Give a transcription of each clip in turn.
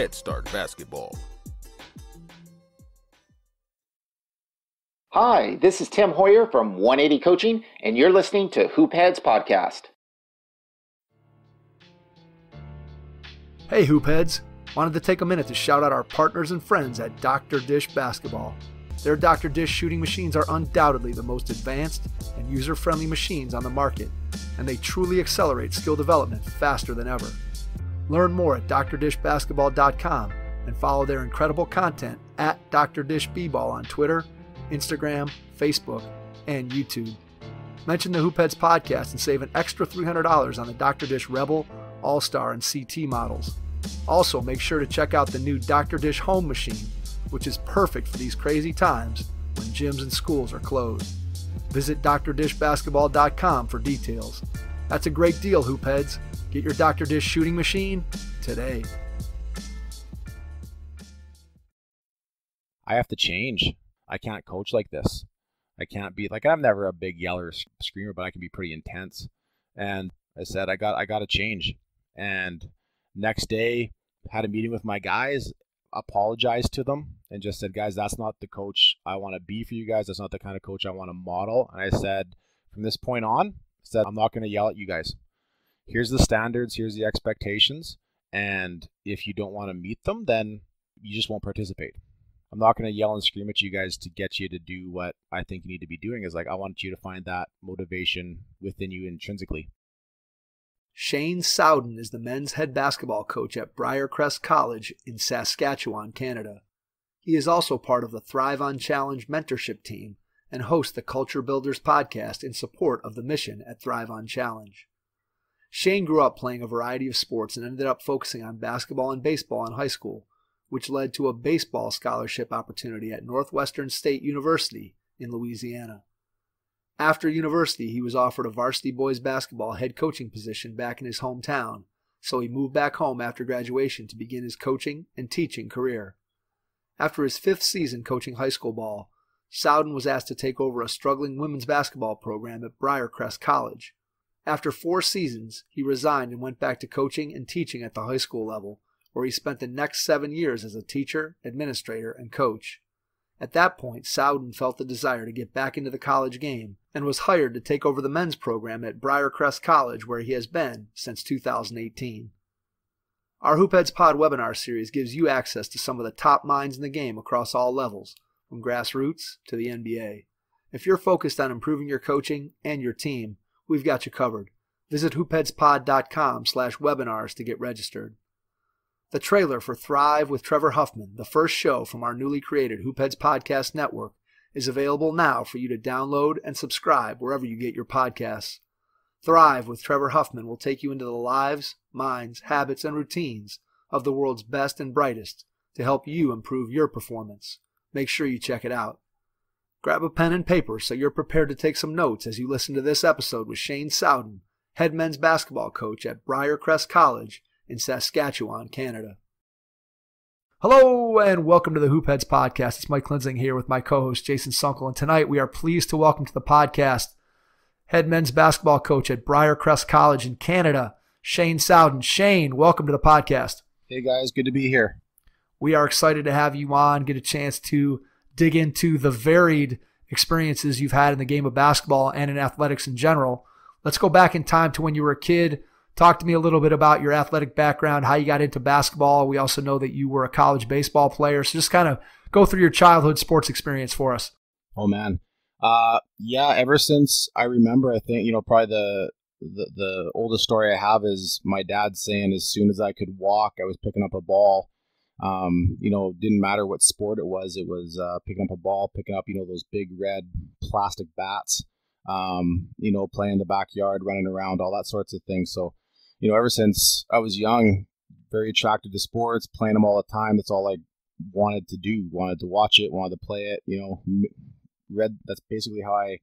Head Start Basketball. Hi, this is Tim Hoyer from 180 Coaching, and you're listening to Hoopheads Podcast. Hey, Hoopheads! Wanted to take a minute to shout out our partners and friends at Dr. Dish Basketball. Their Dr. Dish shooting machines are undoubtedly the most advanced and user friendly machines on the market, and they truly accelerate skill development faster than ever. Learn more at drdishbasketball.com and follow their incredible content at Dr. Dish B-Ball on Twitter Instagram, Facebook, and YouTube. Mention the Hoopheads podcast and save an extra $300 on the Dr. Dish Rebel, All Star, and CT models. Also, make sure to check out the new Dr. Dish Home Machine, which is perfect for these crazy times when gyms and schools are closed. Visit drdishbasketball.com for details. That's a great deal, Hoopheads. Get your Dr. Dish shooting machine today. I have to change. I can't coach like this. I can't be like I'm never a big yeller screamer, but I can be pretty intense. And I said I got I got to change. And next day had a meeting with my guys, apologized to them, and just said, guys, that's not the coach I want to be for you guys. That's not the kind of coach I want to model. And I said, from this point on, I said I'm not going to yell at you guys. Here's the standards. Here's the expectations. And if you don't want to meet them, then you just won't participate. I'm not going to yell and scream at you guys to get you to do what I think you need to be doing. Is like I want you to find that motivation within you intrinsically. Shane Sowden is the men's head basketball coach at Briercrest College in Saskatchewan, Canada. He is also part of the Thrive on Challenge mentorship team and hosts the Culture Builders podcast in support of the mission at Thrive on Challenge. Shane grew up playing a variety of sports and ended up focusing on basketball and baseball in high school which led to a baseball scholarship opportunity at Northwestern State University in Louisiana. After university, he was offered a varsity boys basketball head coaching position back in his hometown, so he moved back home after graduation to begin his coaching and teaching career. After his fifth season coaching high school ball, Sowden was asked to take over a struggling women's basketball program at Briercrest College. After four seasons, he resigned and went back to coaching and teaching at the high school level, where he spent the next seven years as a teacher, administrator, and coach. At that point, Sowden felt the desire to get back into the college game and was hired to take over the men's program at Briercrest College, where he has been since 2018. Our Hoopheads Pod webinar series gives you access to some of the top minds in the game across all levels, from grassroots to the NBA. If you're focused on improving your coaching and your team, we've got you covered. Visit hoopheadspod.com slash webinars to get registered. The trailer for Thrive with Trevor Huffman, the first show from our newly created Hoopheads Podcast Network, is available now for you to download and subscribe wherever you get your podcasts. Thrive with Trevor Huffman will take you into the lives, minds, habits, and routines of the world's best and brightest to help you improve your performance. Make sure you check it out. Grab a pen and paper so you're prepared to take some notes as you listen to this episode with Shane Sowden, head men's basketball coach at Briercrest College in Saskatchewan, Canada. Hello and welcome to the Hoopheads podcast. It's Mike Klinzing here with my co-host Jason Sunkel, and tonight we are pleased to welcome to the podcast head men's basketball coach at Briercrest College in Canada, Shane Sowden. Shane, welcome to the podcast. Hey guys, good to be here. We are excited to have you on, get a chance to dig into the varied experiences you've had in the game of basketball and in athletics in general. Let's go back in time to when you were a kid Talk to me a little bit about your athletic background, how you got into basketball. We also know that you were a college baseball player. So just kind of go through your childhood sports experience for us. Oh man. Uh yeah, ever since I remember, I think, you know, probably the the, the oldest story I have is my dad saying as soon as I could walk, I was picking up a ball. Um, you know, didn't matter what sport it was. It was uh, picking up a ball, picking up, you know, those big red plastic bats. Um, you know, playing in the backyard, running around, all that sorts of things. So you know, ever since I was young, very attracted to sports, playing them all the time. That's all I wanted to do. Wanted to watch it, wanted to play it. You know, read. That's basically how I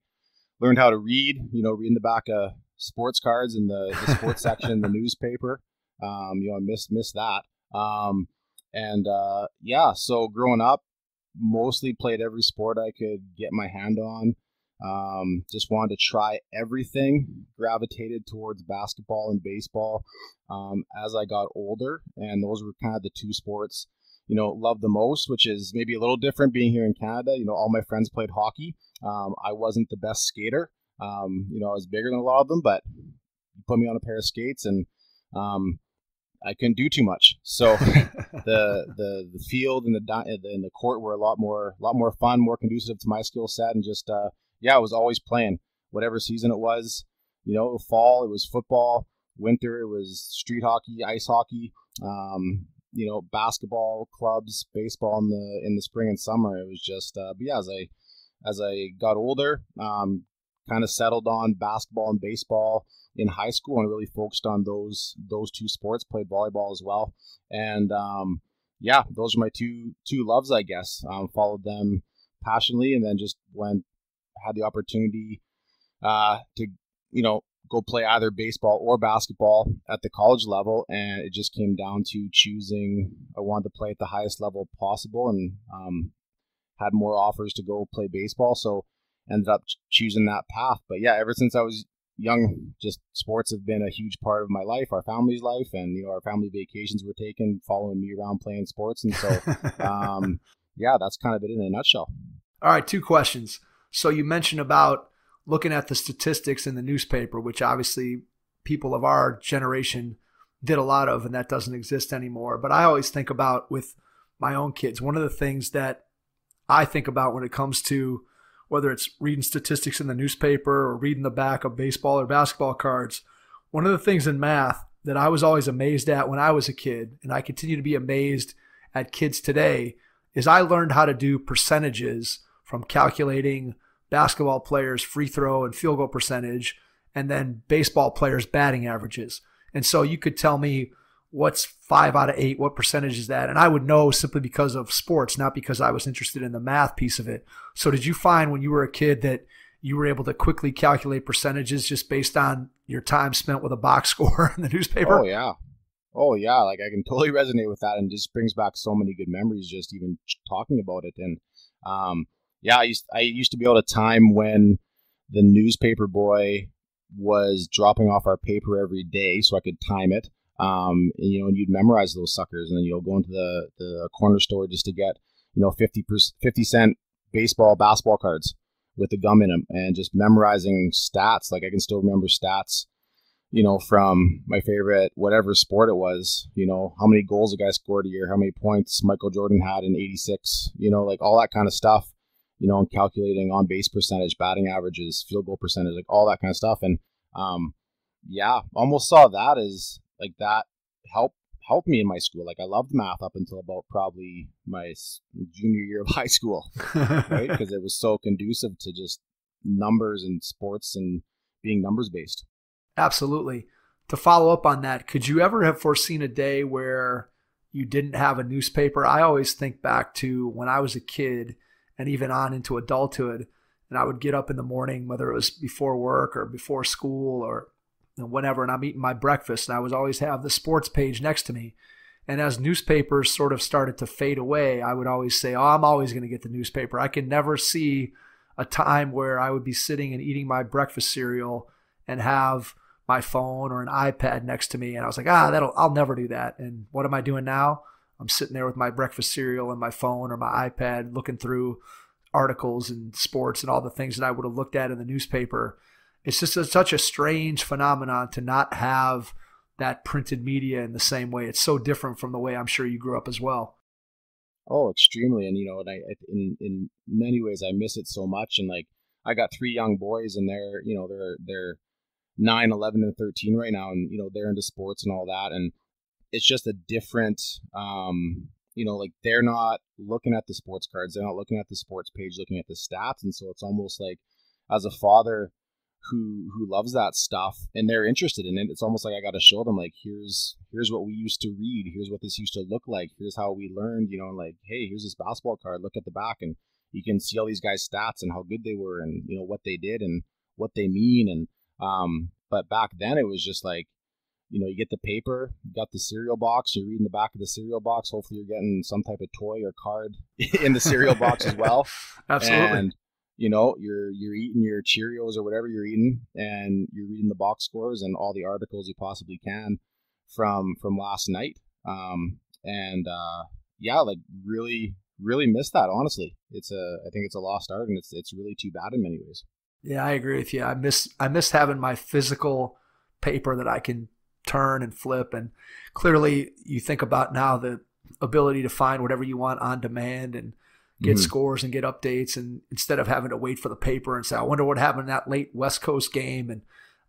learned how to read. You know, reading the back of sports cards in the, the sports section in the newspaper. Um, you know, I missed missed that. Um, and uh, yeah, so growing up, mostly played every sport I could get my hand on. Um, just wanted to try everything. Gravitated towards basketball and baseball um, as I got older, and those were kind of the two sports you know love the most, which is maybe a little different being here in Canada. You know, all my friends played hockey. Um, I wasn't the best skater. Um, you know, I was bigger than a lot of them, but put me on a pair of skates and um, I couldn't do too much. So the the the field and the and the court were a lot more a lot more fun, more conducive to my skill set, and just uh, yeah, I was always playing whatever season it was. You know, fall it was football, winter it was street hockey, ice hockey. Um, you know, basketball clubs, baseball in the in the spring and summer. It was just, uh, but yeah, as I as I got older, um, kind of settled on basketball and baseball in high school and really focused on those those two sports. Played volleyball as well, and um, yeah, those are my two two loves, I guess. Um, followed them passionately, and then just went had the opportunity uh, to you know go play either baseball or basketball at the college level, and it just came down to choosing. I wanted to play at the highest level possible, and um, had more offers to go play baseball, so ended up choosing that path. But yeah, ever since I was young, just sports have been a huge part of my life, our family's life, and you know our family vacations were taken following me around playing sports, and so um, yeah, that's kind of it in a nutshell. All right, two questions. So you mentioned about looking at the statistics in the newspaper, which obviously people of our generation did a lot of, and that doesn't exist anymore. But I always think about with my own kids, one of the things that I think about when it comes to whether it's reading statistics in the newspaper or reading the back of baseball or basketball cards, one of the things in math that I was always amazed at when I was a kid, and I continue to be amazed at kids today, is I learned how to do percentages from calculating basketball players' free throw and field goal percentage, and then baseball players' batting averages. And so you could tell me what's five out of eight, what percentage is that? And I would know simply because of sports, not because I was interested in the math piece of it. So did you find when you were a kid that you were able to quickly calculate percentages just based on your time spent with a box score in the newspaper? Oh yeah. Oh yeah, like I can totally resonate with that and just brings back so many good memories just even talking about it. And um, yeah, I used I used to be able to time when the newspaper boy was dropping off our paper every day, so I could time it. Um, and, you know, and you'd memorize those suckers, and then you'll go into the the corner store just to get you know 50 50 cent baseball basketball cards with the gum in them, and just memorizing stats. Like I can still remember stats you know, from my favorite whatever sport it was, you know, how many goals a guy scored a year, how many points Michael Jordan had in 86, you know, like all that kind of stuff you know, and calculating on base percentage, batting averages, field goal percentage, like all that kind of stuff. And um, yeah, almost saw that as like that help helped me in my school. Like I loved math up until about probably my junior year of high school, right? Because it was so conducive to just numbers and sports and being numbers based. Absolutely. To follow up on that, could you ever have foreseen a day where you didn't have a newspaper? I always think back to when I was a kid and even on into adulthood. And I would get up in the morning, whether it was before work or before school or whenever, and I'm eating my breakfast, and I would always have the sports page next to me. And as newspapers sort of started to fade away, I would always say, Oh, I'm always going to get the newspaper. I can never see a time where I would be sitting and eating my breakfast cereal and have my phone or an iPad next to me. And I was like, ah, that'll, I'll never do that. And what am I doing now? I'm sitting there with my breakfast cereal and my phone or my iPad looking through articles and sports and all the things that I would have looked at in the newspaper. It's just a, such a strange phenomenon to not have that printed media in the same way. It's so different from the way I'm sure you grew up as well. Oh, extremely. And you know, and I in in many ways I miss it so much. And like I got three young boys, and they're you know they're they're nine, 11, and thirteen right now, and you know they're into sports and all that. And it's just a different um, you know like they're not looking at the sports cards they're not looking at the sports page looking at the stats and so it's almost like as a father who who loves that stuff and they're interested in it it's almost like i got to show them like here's here's what we used to read here's what this used to look like here's how we learned you know like hey here's this basketball card look at the back and you can see all these guys stats and how good they were and you know what they did and what they mean and um but back then it was just like you know, you get the paper, you got the cereal box, you're reading the back of the cereal box. Hopefully, you're getting some type of toy or card in the cereal box as well. Absolutely. And you know, you're you're eating your Cheerios or whatever you're eating, and you're reading the box scores and all the articles you possibly can from from last night. Um, and uh, yeah, like really really miss that. Honestly, it's a I think it's a lost art, and it's it's really too bad in many ways. Yeah, I agree with you. I miss I miss having my physical paper that I can turn and flip, and clearly you think about now the ability to find whatever you want on demand and get mm-hmm. scores and get updates, and instead of having to wait for the paper and say, I wonder what happened in that late West Coast game, and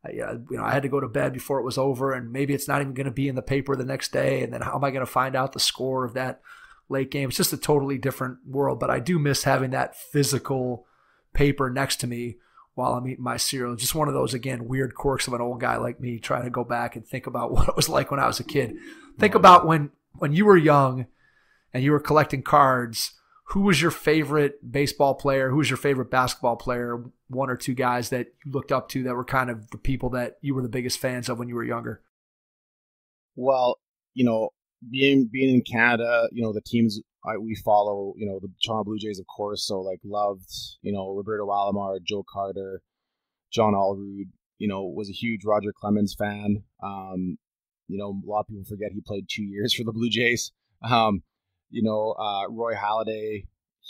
I, uh, you know, I had to go to bed before it was over, and maybe it's not even going to be in the paper the next day. And then how am I going to find out the score of that late game? It's just a totally different world. But I do miss having that physical paper next to me while I'm eating my cereal. Just one of those again weird quirks of an old guy like me trying to go back and think about what it was like when I was a kid. Think about when when you were young and you were collecting cards who was your favorite baseball player? Who was your favorite basketball player? One or two guys that you looked up to that were kind of the people that you were the biggest fans of when you were younger? Well, you know, being being in Canada, you know, the teams I, we follow, you know, the Toronto Blue Jays, of course. So like loved, you know, Roberto Alomar, Joe Carter, John Olerud. You know, was a huge Roger Clemens fan. Um, you know, a lot of people forget he played two years for the Blue Jays. Um, you know, uh, Roy Halladay,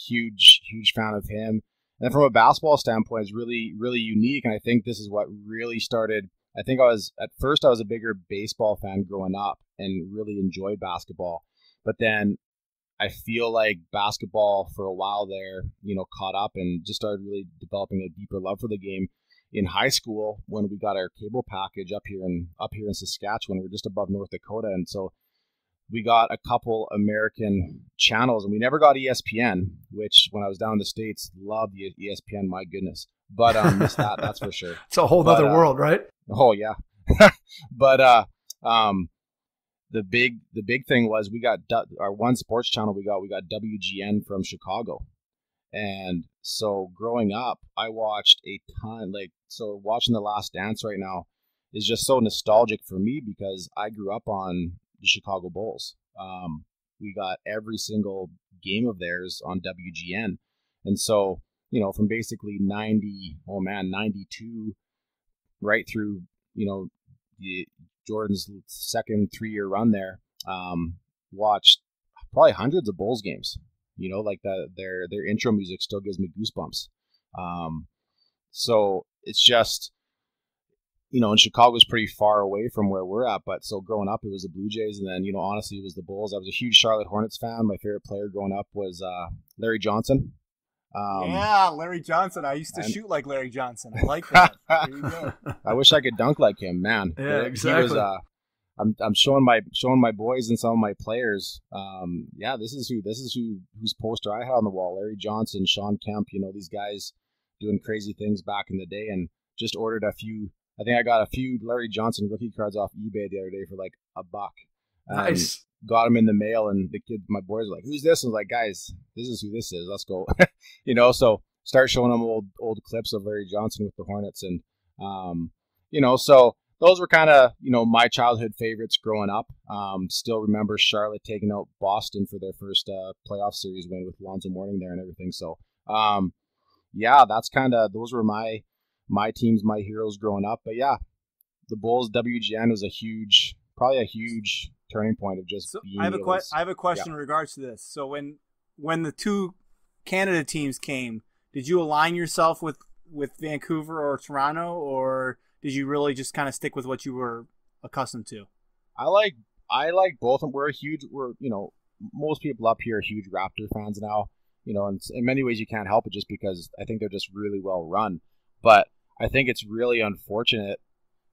huge, huge fan of him. And from a basketball standpoint, it's really, really unique. And I think this is what really started. I think I was at first I was a bigger baseball fan growing up and really enjoyed basketball, but then I feel like basketball for a while there, you know, caught up and just started really developing a deeper love for the game in high school when we got our cable package up here in up here in Saskatchewan. We're just above North Dakota, and so we got a couple American channels, and we never got ESPN, which when I was down in the states, loved ESPN. My goodness, but um, missed that. That's for sure. It's a whole but, other uh, world, right? Oh yeah, but uh, um, the big the big thing was we got our one sports channel we got we got WGN from Chicago, and so growing up, I watched a ton. Like so, watching The Last Dance right now is just so nostalgic for me because I grew up on the Chicago Bulls. Um, we got every single game of theirs on WGN. And so, you know, from basically 90, oh man, 92 right through, you know, the, Jordan's second three year run there, um, watched probably hundreds of Bulls games. You know, like the, their their intro music still gives me goosebumps. Um, so it's just you know, and Chicago's pretty far away from where we're at. But so growing up, it was the Blue Jays, and then you know, honestly, it was the Bulls. I was a huge Charlotte Hornets fan. My favorite player growing up was uh, Larry Johnson. Um, yeah, Larry Johnson. I used to and, shoot like Larry Johnson. I like that. I wish I could dunk like him, man. Yeah, exactly. Was, uh, I'm, I'm showing my showing my boys and some of my players. Um, yeah, this is who this is who whose poster I had on the wall. Larry Johnson, Shawn Kemp. You know these guys doing crazy things back in the day, and just ordered a few I think I got a few Larry Johnson rookie cards off eBay the other day for like a buck. Um, nice. Got them in the mail, and the kid, my boys, were like, "Who's this?" And I was like, "Guys, this is who this is. Let's go." you know, so start showing them old old clips of Larry Johnson with the Hornets, and um, you know, so those were kind of you know my childhood favorites growing up. Um, still remember Charlotte taking out Boston for their first uh, playoff series win with Alonzo Mourning there and everything. So um, yeah, that's kind of those were my my teams, my heroes growing up. But yeah, the Bulls WGN was a huge, probably a huge turning point of just. So I have a que- I have a question yeah. in regards to this. So when when the two Canada teams came, did you align yourself with with Vancouver or Toronto, or did you really just kind of stick with what you were accustomed to? I like I like both. We're a huge. We're you know most people up here are huge Raptor fans now. You know, and in many ways you can't help it just because I think they're just really well run. But I think it's really unfortunate.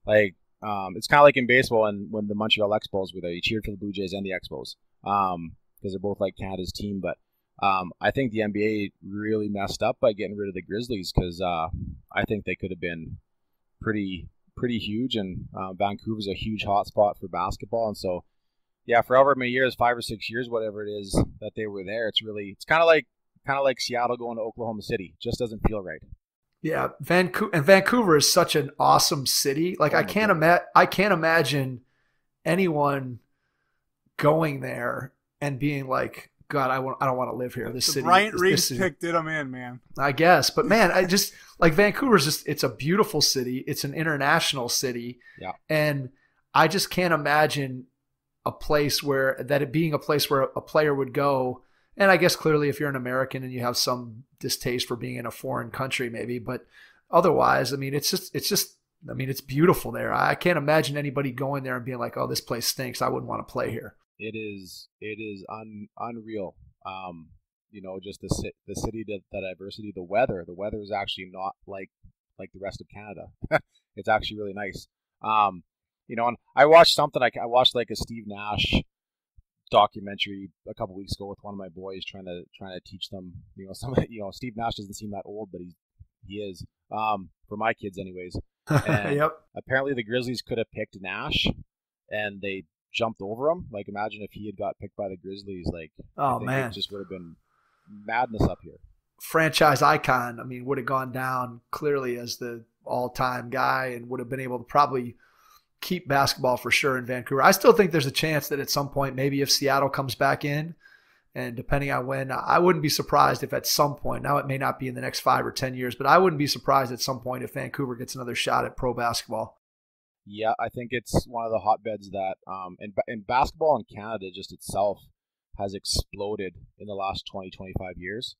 Like, um, it's kind of like in baseball and when the Montreal Expos were there, you cheered for the Blue Jays and the Expos because um, they're both like Canada's team. But um, I think the NBA really messed up by getting rid of the Grizzlies because uh, I think they could have been pretty pretty huge, and uh, Vancouver's a huge hotspot for basketball, and so yeah, for however many years, five or six years, whatever it is that they were there, it's really it's kind of like kind of like Seattle going to Oklahoma City. Just doesn't feel right. Yeah, Vancouver and Vancouver is such an awesome city. Like oh I can't imagine I can't imagine anyone going there and being like God, I want I don't want to live here. This the city. Bryant this, Reeves this pick did him in, man. I guess, but man, I just like Vancouver's just it's a beautiful city. It's an international city. Yeah. And I just can't imagine a place where that it being a place where a player would go. And I guess clearly if you're an American and you have some distaste for being in a foreign country maybe, but otherwise, I mean, it's just it's just I mean, it's beautiful there. I can't imagine anybody going there and being like, "Oh, this place stinks. I wouldn't want to play here." It is it is un, unreal. Um, you know, just the the city, the, the diversity, the weather. The weather is actually not like like the rest of Canada. it's actually really nice. Um, you know, and I watched something. I, I watched like a Steve Nash documentary a couple weeks ago with one of my boys, trying to trying to teach them. You know, some you know Steve Nash doesn't seem that old, but he he is. Um, for my kids, anyways. And yep. Apparently, the Grizzlies could have picked Nash, and they jumped over him. Like, imagine if he had got picked by the Grizzlies. Like, oh man, it just would have been madness up here. Franchise icon. I mean, would have gone down clearly as the all-time guy, and would have been able to probably keep basketball for sure in Vancouver. I still think there's a chance that at some point, maybe if Seattle comes back in, and depending on when, I wouldn't be surprised if at some point, now it may not be in the next five or 10 years, but I wouldn't be surprised at some point if Vancouver gets another shot at pro basketball. Yeah, I think it's one of the hotbeds that, um, and, and basketball in Canada just itself has exploded in the last 20, 25 years.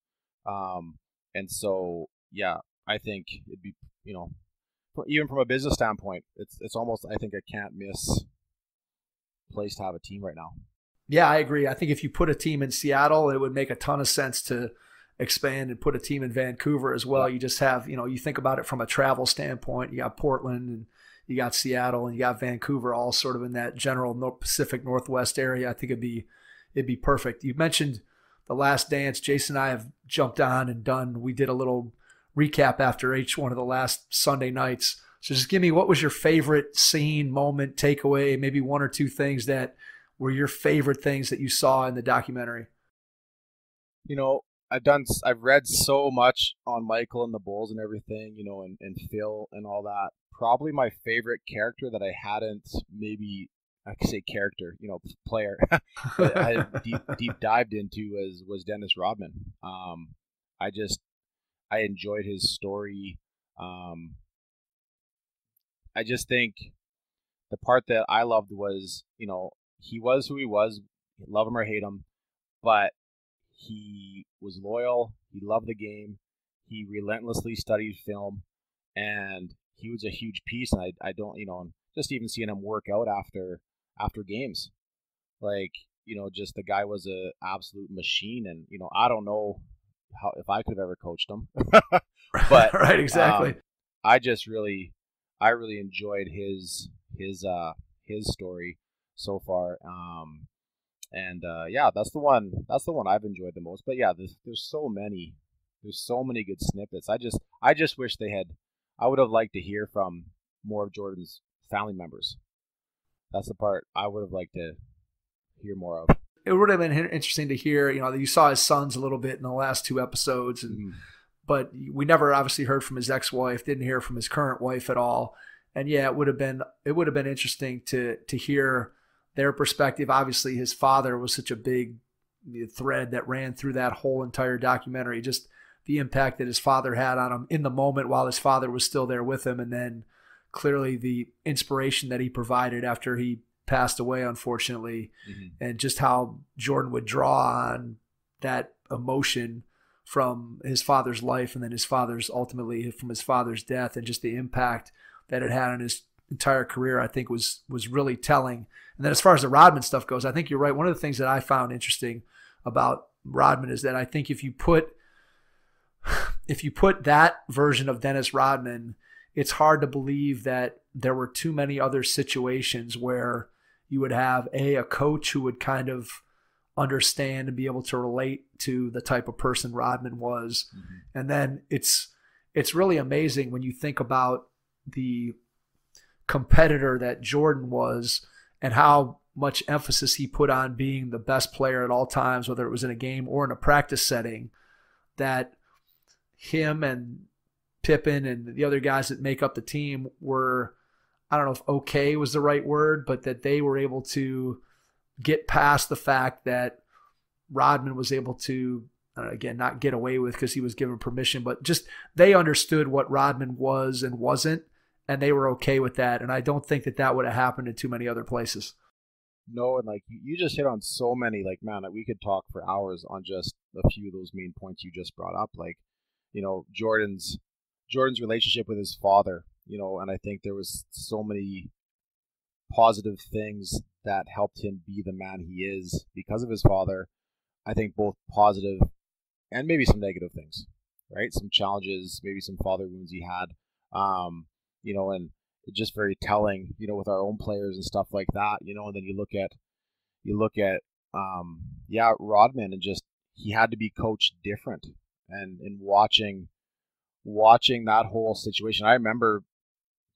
Um, and so, yeah, I think it'd be, you know, even from a business standpoint, it's, it's almost, I think, a can't miss place to have a team right now. Yeah, I agree. I think if you put a team in Seattle, it would make a ton of sense to expand and put a team in Vancouver as well. You just have, you know, you think about it from a travel standpoint. You got Portland and you got Seattle and you got Vancouver, all sort of in that general Pacific Northwest area. I think it'd be it'd be perfect. You mentioned the Last Dance. Jason and I have jumped on and done. We did a little recap after each one of the last Sunday nights. So just give me what was your favorite scene, moment, takeaway, maybe one or two things that were your favorite things that you saw in the documentary? You know, I've done, I've read so much on Michael and the Bulls and everything, you know, and, and Phil and all that. Probably my favorite character that I hadn't maybe I could say character, you know, player. I deep deep dived into was was Dennis Rodman. Um, I just I enjoyed his story. Um, I just think the part that I loved was, you know, he was who he was, love him or hate him, but he was loyal. He loved the game. He relentlessly studied film, and he was a huge piece. And I, I don't, you know, just even seeing him work out after after games, like you know, just the guy was a absolute machine. And you know, I don't know how if I could have ever coached him, but right, exactly. Um, I just really, I really enjoyed his his uh his story so far. Um, and uh, yeah, that's the one. That's the one I've enjoyed the most. But yeah, there's there's so many. There's so many good snippets. I just I just wish they had. I would have liked to hear from more of Jordan's family members. That's the part I would have liked to hear more of. It would have been interesting to hear. You know, you saw his sons a little bit in the last two episodes, and mm. but we never obviously heard from his ex-wife. Didn't hear from his current wife at all. And yeah, it would have been it would have been interesting to to hear their perspective. Obviously, his father was such a big thread that ran through that whole entire documentary. Just the impact that his father had on him in the moment while his father was still there with him, and then clearly the inspiration that he provided after he passed away, unfortunately, mm-hmm. and just how Jordan would draw on that emotion from his father's life and then his father's ultimately from his father's death and just the impact that it had on his entire career, I think was was really telling. And then as far as the Rodman stuff goes, I think you're right. One of the things that I found interesting about Rodman is that I think if you put if you put that version of Dennis Rodman, it's hard to believe that there were too many other situations where you would have a a coach who would kind of understand and be able to relate to the type of person Rodman was. Mm-hmm. And then it's it's really amazing when you think about the competitor that Jordan was and how much emphasis he put on being the best player at all times, whether it was in a game or in a practice setting, that him and Pippen and the other guys that make up the team were, I don't know if okay was the right word, but that they were able to get past the fact that Rodman was able to uh, again not get away with because he was given permission, but just they understood what Rodman was and wasn't, and they were okay with that. And I don't think that that would have happened in too many other places. No, and like you just hit on so many. Like man, that we could talk for hours on just a few of those main points you just brought up. Like you know Jordan's Jordan's relationship with his father. You know, and I think there was so many positive things that helped him be the man he is because of his father. I think both positive and maybe some negative things, right? Some challenges, maybe some father wounds he had, um, you know, and just very telling, you know, with our own players and stuff like that, you know. And then you look at, you look at, um, yeah, Rodman, and just he had to be coached different, and in watching, watching that whole situation, I remember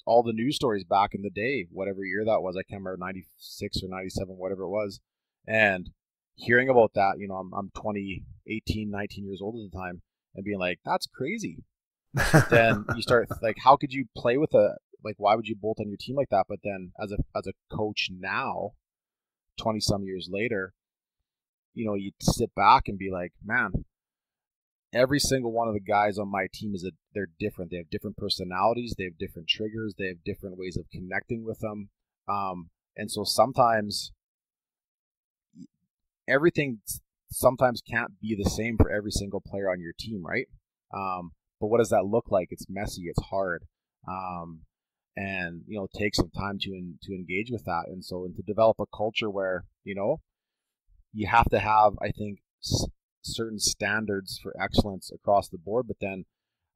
all the news stories back in the day, whatever year that was. I can't remember, 96 or 97, whatever it was. And hearing about that, you know, I'm, I'm 20, 18, 19 years old at the time and being like, that's crazy. then you start like, how could you play with a, like, why would you bolt on your team like that? But then as a, as a coach now, 20 some years later, you know, you sit back and be like, man, every single one of the guys on my team is a they're different. They have different personalities. They have different triggers. They have different ways of connecting with them. Um, and so sometimes everything sometimes can't be the same for every single player on your team, right? Um, but what does that look like? It's messy. It's hard. Um, and you know, take some time to in, to engage with that, and so and to develop a culture where you know you have to have, I think, certain standards for excellence across the board, but then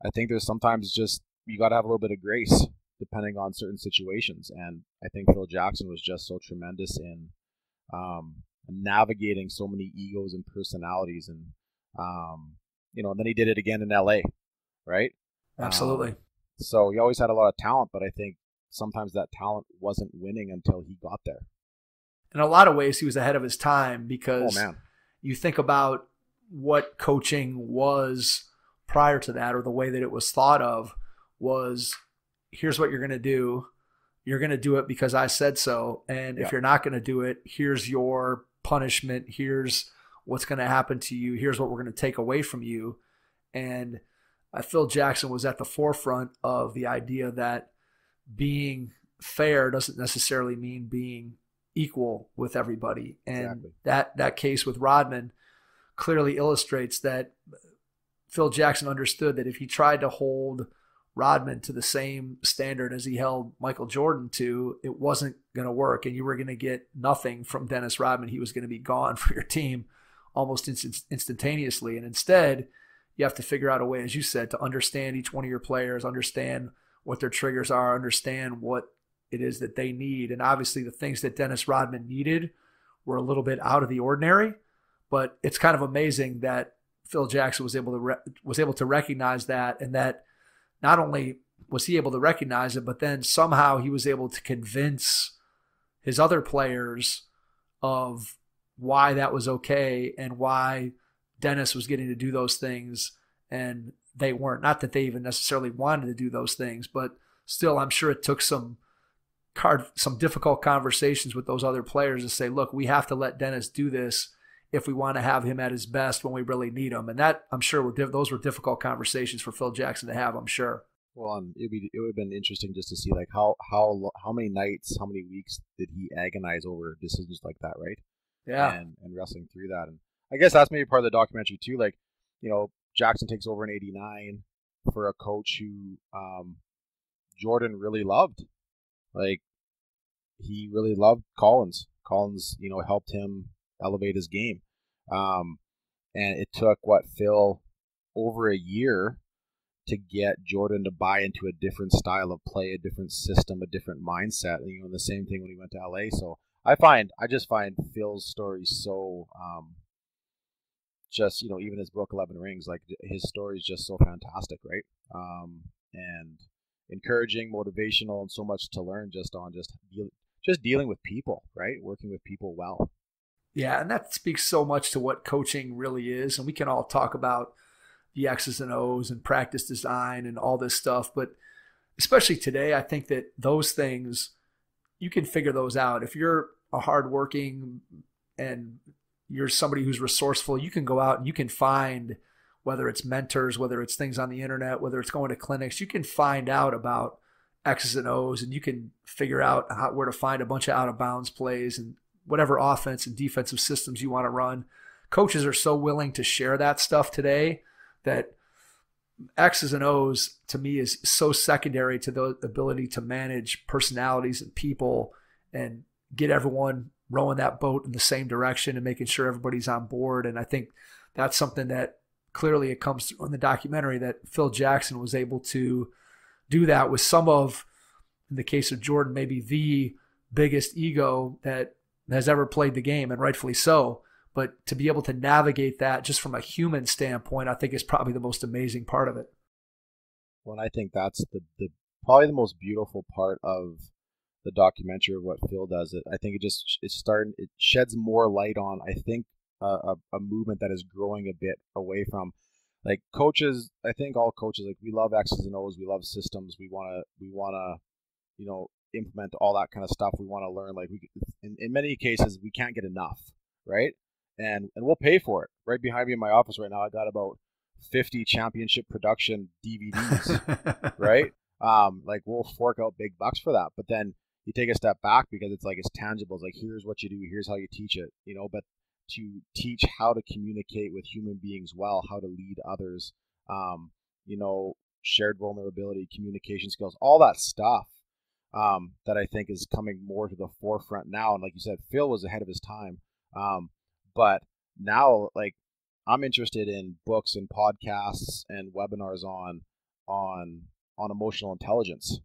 I think there's sometimes just you got to have a little bit of grace depending on certain situations. And I think Phil Jackson was just so tremendous in um, navigating so many egos and personalities, and um, you know, and then he did it again in LA, right? Absolutely. Um, so he always had a lot of talent, but I think sometimes that talent wasn't winning until he got there. In a lot of ways, he was ahead of his time because oh, you think about what coaching was prior to that, or the way that it was thought of, was here's what you're going to do. You're going to do it because I said so. And if you're not going to do it, here's your punishment. Here's what's going to happen to you. Here's what we're going to take away from you. And I Phil Jackson was at the forefront of the idea that being fair doesn't necessarily mean being equal with everybody. And exactly. that that case with Rodman clearly illustrates that Phil Jackson understood that if he tried to hold Rodman to the same standard as he held Michael Jordan to, it wasn't going to work. And you were going to get nothing from Dennis Rodman. He was going to be gone for your team almost inst- instantaneously. And instead, you have to figure out a way, as you said, to understand each one of your players, understand what their triggers are, understand what it is that they need. And obviously, the things that Dennis Rodman needed were a little bit out of the ordinary. But it's kind of amazing that Phil Jackson was able to re- was able to recognize that, and that not only was he able to recognize it, but then somehow he was able to convince his other players of why that was okay and why Dennis was getting to do those things and they weren't. Not that they even necessarily wanted to do those things, but still, I'm sure it took some card, some difficult conversations with those other players to say, look, we have to let Dennis do this if we want to have him at his best when we really need him. And that I'm sure were those were difficult conversations for Phil Jackson to have. I'm sure. Well, um, it'd be it would have been interesting just to see like how how how many nights, how many weeks did he agonize over decisions like that, right? Yeah, and and wrestling through that, and I guess that's maybe part of the documentary too. Like, you know, Jackson takes over in '89 for a coach who um, Jordan really loved. Like, he really loved Collins. Collins, you know, helped him elevate his game. Um, and it took what Phil over a year to get Jordan to buy into a different style of play, a different system, a different mindset. You know, the same thing when he went to LA. So I find I just find Phil's story so um, just you know even his book Eleven Rings, like his story is just so fantastic, right? Um, and encouraging, motivational, and so much to learn just on just just dealing with people, right? Working with people well. Yeah, and that speaks so much to what coaching really is. And we can all talk about the X's and O's and practice design and all this stuff. But especially today, I think that those things, you can figure those out. If you're a hardworking and you're somebody who's resourceful, you can go out and you can find whether it's mentors, whether it's things on the internet, whether it's going to clinics, you can find out about X's and O's and you can figure out how, where to find a bunch of out of bounds plays and whatever offense and defensive systems you want to run. Coaches are so willing to share that stuff today that X's and O's to me is so secondary to the ability to manage personalities and people and get everyone rowing that boat in the same direction and making sure everybody's on board. And I think that's something that clearly it comes through in the documentary that Phil Jackson was able to do that with some of, in the case of Jordan, maybe the biggest ego that has ever played the game, and rightfully so. But to be able to navigate that just from a human standpoint, I think is probably the most amazing part of it. Well, and I think that's the, the probably the most beautiful part of the documentary of what Phil does. It I think it just it's starting it sheds more light on I think a, a movement that is growing a bit away from like coaches. I think all coaches like we love X's and O's, we love systems, we want to we want to you know implement all that kind of stuff. We want to learn like we in, in many cases we can't get enough, right? And and we'll pay for it. Right behind me in my office right now, I got about 50 championship production DVDs, right? Um, like we'll fork out big bucks for that. But then you take a step back because it's like it's tangible. It's like here's what you do, here's how you teach it, you know. But to teach how to communicate with human beings well, how to lead others, um, you know, shared vulnerability, communication skills, all that stuff um, that I think is coming more to the forefront now. And like you said, Phil was ahead of his time, um, but now like I'm interested in books and podcasts and webinars on on on emotional intelligence,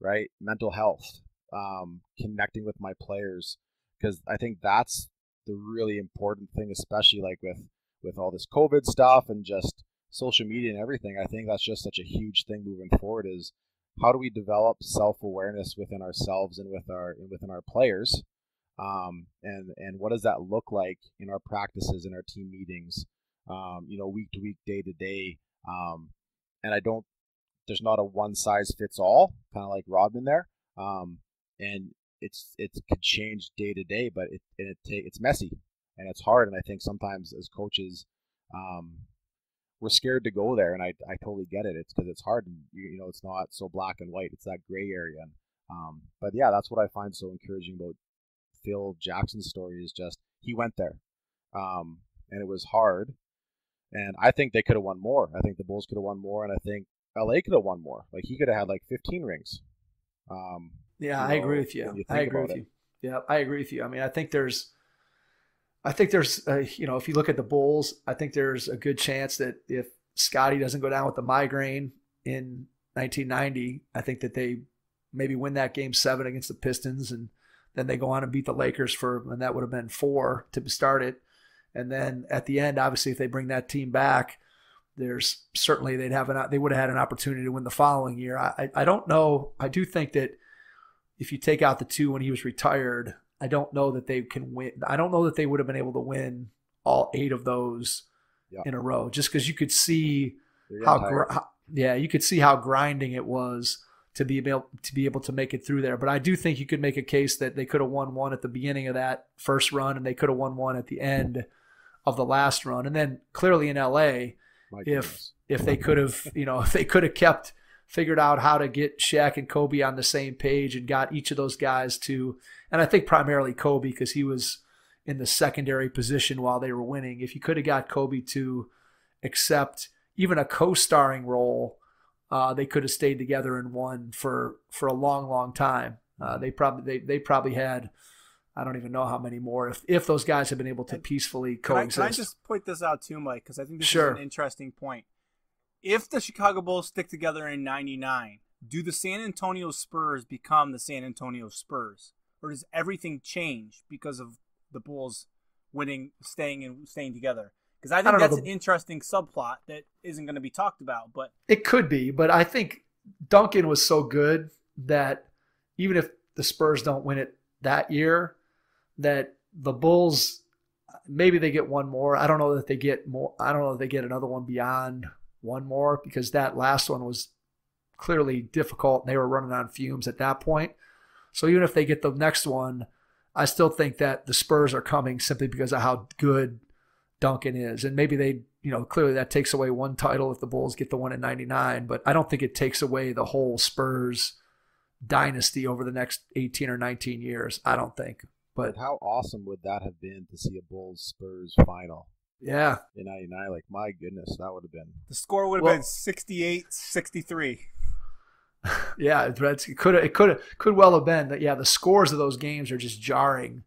right? Mental health, um, connecting with my players, because I think that's the really important thing, especially like with with all this COVID stuff and just social media and everything. I think that's just such a huge thing moving forward. Is how do we develop self awareness within ourselves and with our and within our players, um, and and what does that look like in our practices in our team meetings, um, you know, week to week, day to day. Um, and I don't, there's not a one size fits all, kind of like Rodman there. Um, and it's it could change day to day, but it it it's messy and it's hard. And I think sometimes as coaches, um, we're scared to go there, and I I totally get it. It's because it's hard, and you, you know it's not so black and white. It's that gray area. And, um, but yeah, that's what I find so encouraging about Phil Jackson's story is just he went there, um, and it was hard. And I think they could have won more. I think the Bulls could have won more, and I think LA could have won more. Like he could have had like 15 rings. Um, yeah, I agree with you. you I agree with it. you. Yeah, I agree with you. I mean, I think there's, I think there's, uh, you know, if you look at the Bulls, I think there's a good chance that if Scottie doesn't go down with the migraine in 1990, I think that they maybe win that game seven against the Pistons, and then they go on and beat the Lakers for, and that would have been four to start it. And then at the end, obviously, if they bring that team back, there's certainly they'd have an they would have had an opportunity to win the following year. I I don't know. I do think that if you take out the two when he was retired, I don't know that they can win. I don't know that they would have been able to win all eight of those yeah. in a row, just because you could see how, how, yeah, you could see how grinding it was to be able to be able to make it through there. But I do think you could make a case that they could have won one at the beginning of that first run, and they could have won one at the end of the last run, and then clearly in LA, My if goodness. if they could have, you know, if they could have kept figured out how to get Shaq and Kobe on the same page and got each of those guys to, and I think primarily Kobe because he was in the secondary position while they were winning. If you could have got Kobe to accept even a co-starring role, uh, they could have stayed together and won for for a long, long time. Uh, they probably they, they probably had I don't even know how many more if if those guys have been able to peacefully coexist. Can I, can I just point this out too, Mike? Because I think this sure. is an interesting point if the Chicago Bulls stick together in 99, do the San Antonio Spurs become the San Antonio Spurs? Or does everything change because of the Bulls winning, staying and staying together? Because I think I that's know, the... an interesting subplot that isn't going to be talked about. But it could be. But I think Duncan was so good that even if the Spurs don't win it that year, that the Bulls maybe they get one more. I don't know that they get more. I don't know if they get another one beyond one more because that last one was clearly difficult and they were running on fumes at that point. So even if they get the next one, I still think that the Spurs are coming simply because of how good Duncan is. And maybe they, you know, clearly that takes away one title if the Bulls get the one in 99, but I don't think it takes away the whole Spurs dynasty over the next 18 or 19 years. I don't think. But, But how awesome would that have been to see a Bulls Spurs final yeah, in '99? Like, my goodness, that would have been. The score would have Well- been 68-63. yeah, it it could it could could well have been that. Yeah, the scores of those games are just jarring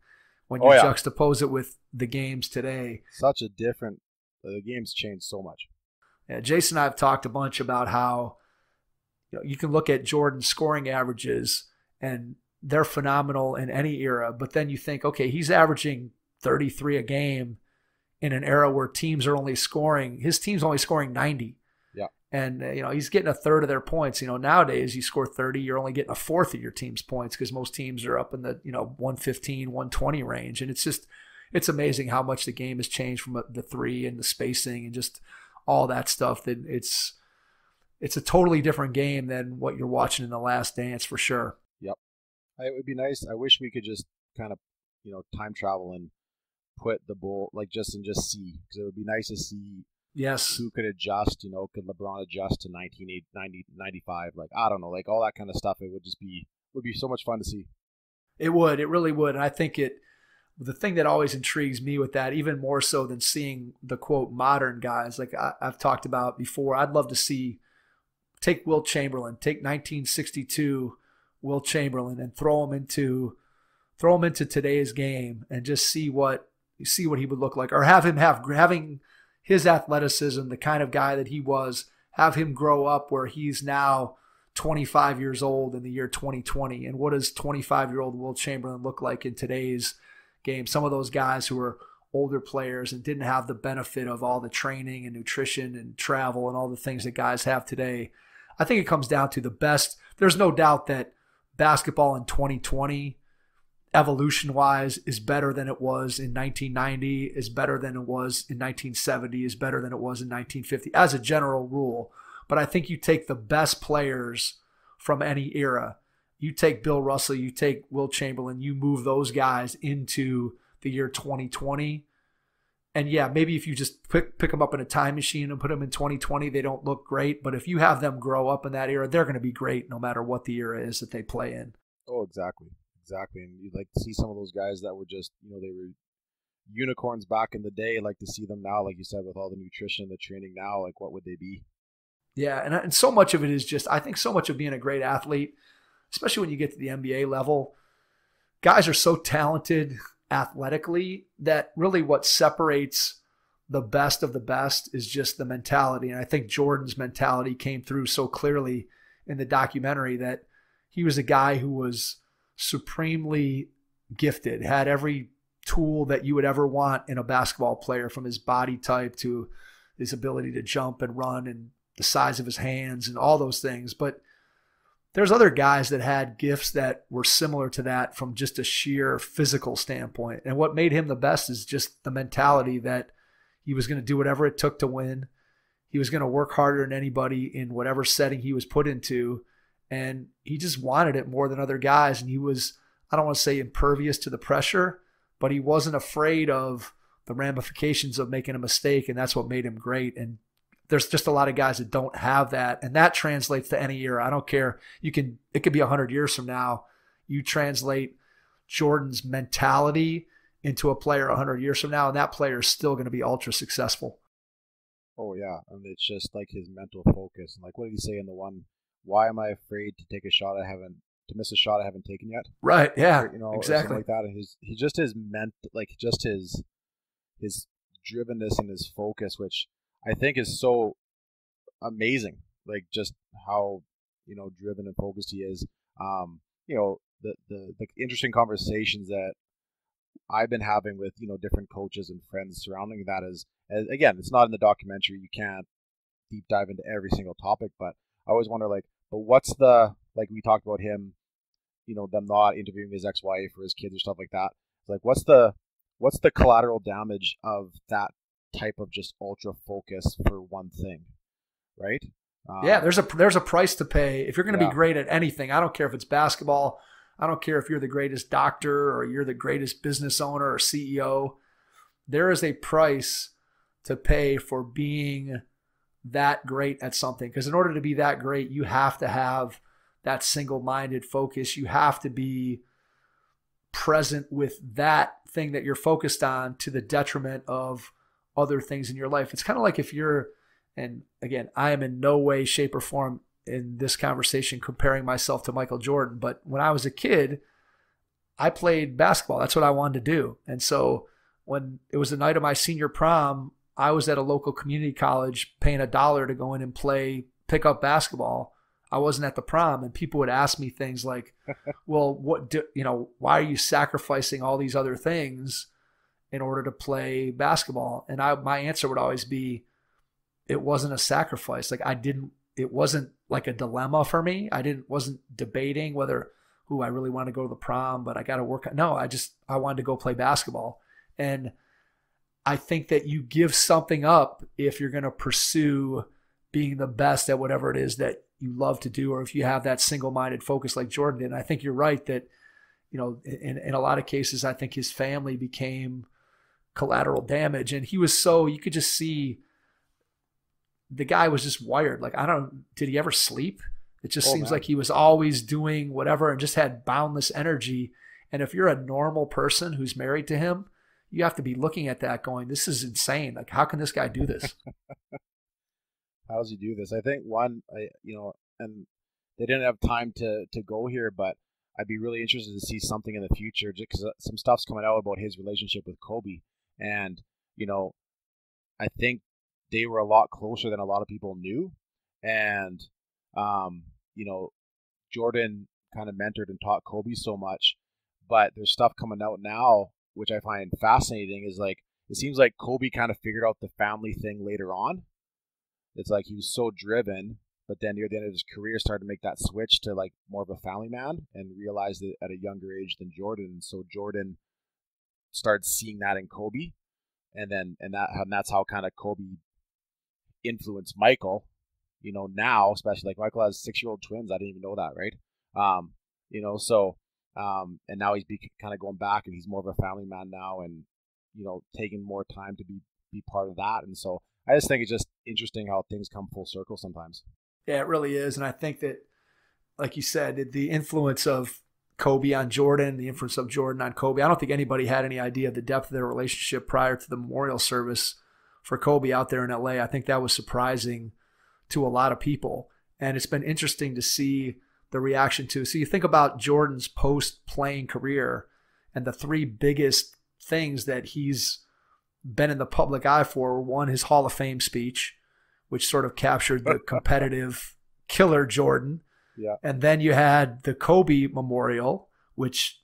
when you Oh, yeah. juxtapose it with the games today. Such a different. Uh, the game's changed so much. Yeah, Jason and I have talked a bunch about how you, know, you can look at Jordan's scoring averages and they're phenomenal in any era, but then you think, okay, he's averaging 33 a game in an era where teams are only scoring, his team's only scoring 90. Yeah. And, uh, you know, he's getting a third of their points. You know, nowadays you score 30, you're only getting a fourth of your team's points because most teams are up in the, you know, 115, 120 range. And it's just, it's amazing how much the game has changed from uh, the three and the spacing and just all that stuff that it's it's a totally different game than what you're watching in the last dance for sure Yep. It would be nice. I wish we could just kind of, you know, time travel and put the bull like just and just see because it would be nice to see yes who could adjust. You know, could LeBron adjust to 1990, 95? Like I don't know, like all that kind of stuff. It would just be would be so much fun to see. it would it really would and i think it the thing that always intrigues me with that even more so than seeing the quote modern guys like I, i've talked about before i'd love to see take Wilt Chamberlain take 1962 Wilt Chamberlain and throw him into throw him into today's game and just see what see what he would look like or have him have having his athleticism the kind of guy that he was have him grow up where he's now 25 years old in the year 2020 and what does 25 year old Wilt Chamberlain look like in today's game? Some of those guys who are older players and didn't have the benefit of all the training and nutrition and travel and all the things that guys have today. I think it comes down to the best. There's no doubt that basketball in 2020 evolution wise is better than it was in 1990 is better than it was in 1970 is better than it was in 1950 as a general rule. But i think you take the best players from any era. You take bill russell you take Wilt Chamberlain you move those guys into the year 2020 and yeah maybe if you just pick, pick them up in a time machine and put them in 2020 they don't look great. But if you have them grow up in that era they're going to be great no matter what the era is that they play in. Oh, exactly, exactly. And you'd like to see some of those guys that were just, you know, they were unicorns back in the day. Like to see them now, like you said, with all the nutrition the training now. Like, what would they be? Yeah, and, uh, and so much of it is just I think so much of being a great athlete, especially when you get to the NBA level, guys are so talented athletically that really what separates the best of the best is just the mentality. And I think Jordan's mentality came through so clearly in the documentary that he was a guy who was supremely gifted, had every tool that you would ever want in a basketball player from his body type to his ability to jump and run and the size of his hands and all those things. But there's other guys that had gifts that were similar to that from just a sheer physical standpoint. And what made him the best is just the mentality that he was going to do whatever it took to win. He was going to work harder than anybody in whatever setting he was put into. And he just wanted it more than other guys. And he was, I don't want to say impervious to the pressure, but he wasn't afraid of the ramifications of making a mistake. And that's what made him great. And there's just a lot of guys that don't have that. And that translates to any era. I don't care. You can, it could be 100 years from now. You translate Jordan's mentality into a player 100 years from now, and that player is still going to be ultra successful. Oh yeah, and it's just like his mental focus. And like, what did he say in the one? Why am I afraid to take a shot I haven't to miss a shot I haven't taken yet? Right. Yeah. Or, you know, exactly. like that. And his he just his ment like just his his drivenness and his focus, which I think is so amazing. Like just how you know driven and focused he is. Um, you know the the the interesting conversations that I've been having with you know different coaches and friends surrounding that is, as, again, it's not in the documentary. You can't deep dive into every single topic, but I always wonder like, but what's the like we talked about him, you know, them not interviewing his ex-wife or his kids or stuff like that. Like, what's the what's the collateral damage of that type of just ultra focus for one thing, right? Um, yeah, there's a there's a price to pay if you're going to yeah. be great at anything. I don't care if it's basketball. I don't care if you're the greatest doctor or you're the greatest business owner or CEO. There is a price to pay for being that great at something. Because in order to be that great, you have to have that single minded focus. You have to be present with that thing that you're focused on to the detriment of other things in your life. It's kind of like if you're, and again, I am in no way, shape, or form in this conversation comparing myself to Michael Jordan, but when I was a kid, I played basketball. That's what I wanted to do. And so when it was the night of my senior prom, I was at a local community college paying a dollar to go in and play pickup basketball. I wasn't at the prom, and people would ask me things like, "Well, what do you know? Why are you sacrificing all these other things in order to play basketball?" And I, my answer would always be, "It wasn't a sacrifice. Like I didn't. It wasn't like a dilemma for me. I didn't. wasn't debating whether, who I really want to go to the prom, but I got to work. No, I just I wanted to go play basketball, and." I think that you give something up if you're going to pursue being the best at whatever it is that you love to do, or if you have that single minded focus like Jordan did. And I think you're right that, you know, in, in a lot of cases, I think his family became collateral damage. And he was so, you could just see the guy was just wired. Like, I don't, did he ever sleep? It just oh, seems man. like he was always doing whatever and just had boundless energy. And if you're a normal person who's married to him, you have to be looking at that going, this is insane. Like, how can this guy do this? how does he do this? I think one, I, you know, and they didn't have time to, to go here, but I'd be really interested to see something in the future just because uh, some stuff's coming out about his relationship with Kobe. And, you know, I think they were a lot closer than a lot of people knew. And, um, you know, Jordan kind of mentored and taught Kobe so much, but there's stuff coming out now which I find fascinating, is like it seems like Kobe kind of figured out the family thing later on. It's like he was so driven, but then near the end of his career started to make that switch to like more of a family man and realized it at a younger age than Jordan. And So Jordan started seeing that in Kobe, and then and that and that's how kind of Kobe influenced Michael. You know now, especially like Michael has six year old twins. I didn't even know that, right? Um, you know, so um, and now he's be, kind of going back, and he's more of a family man now, and you know, taking more time to be be part of that. And so I just think it's just interesting how things come full circle sometimes. Yeah, it really is, and I think that, like you said, the influence of Kobe on Jordan, the influence of Jordan on Kobe. I don't think anybody had any idea of the depth of their relationship prior to the memorial service for Kobe out there in LA. I think that was surprising to a lot of people. And it's been interesting to see the reaction to. So you think about Jordan's post playing career and the three biggest things that he's been in the public eye for one, his Hall of Fame speech, which sort of captured the competitive killer Jordan. Yeah. And then you had the Kobe Memorial, which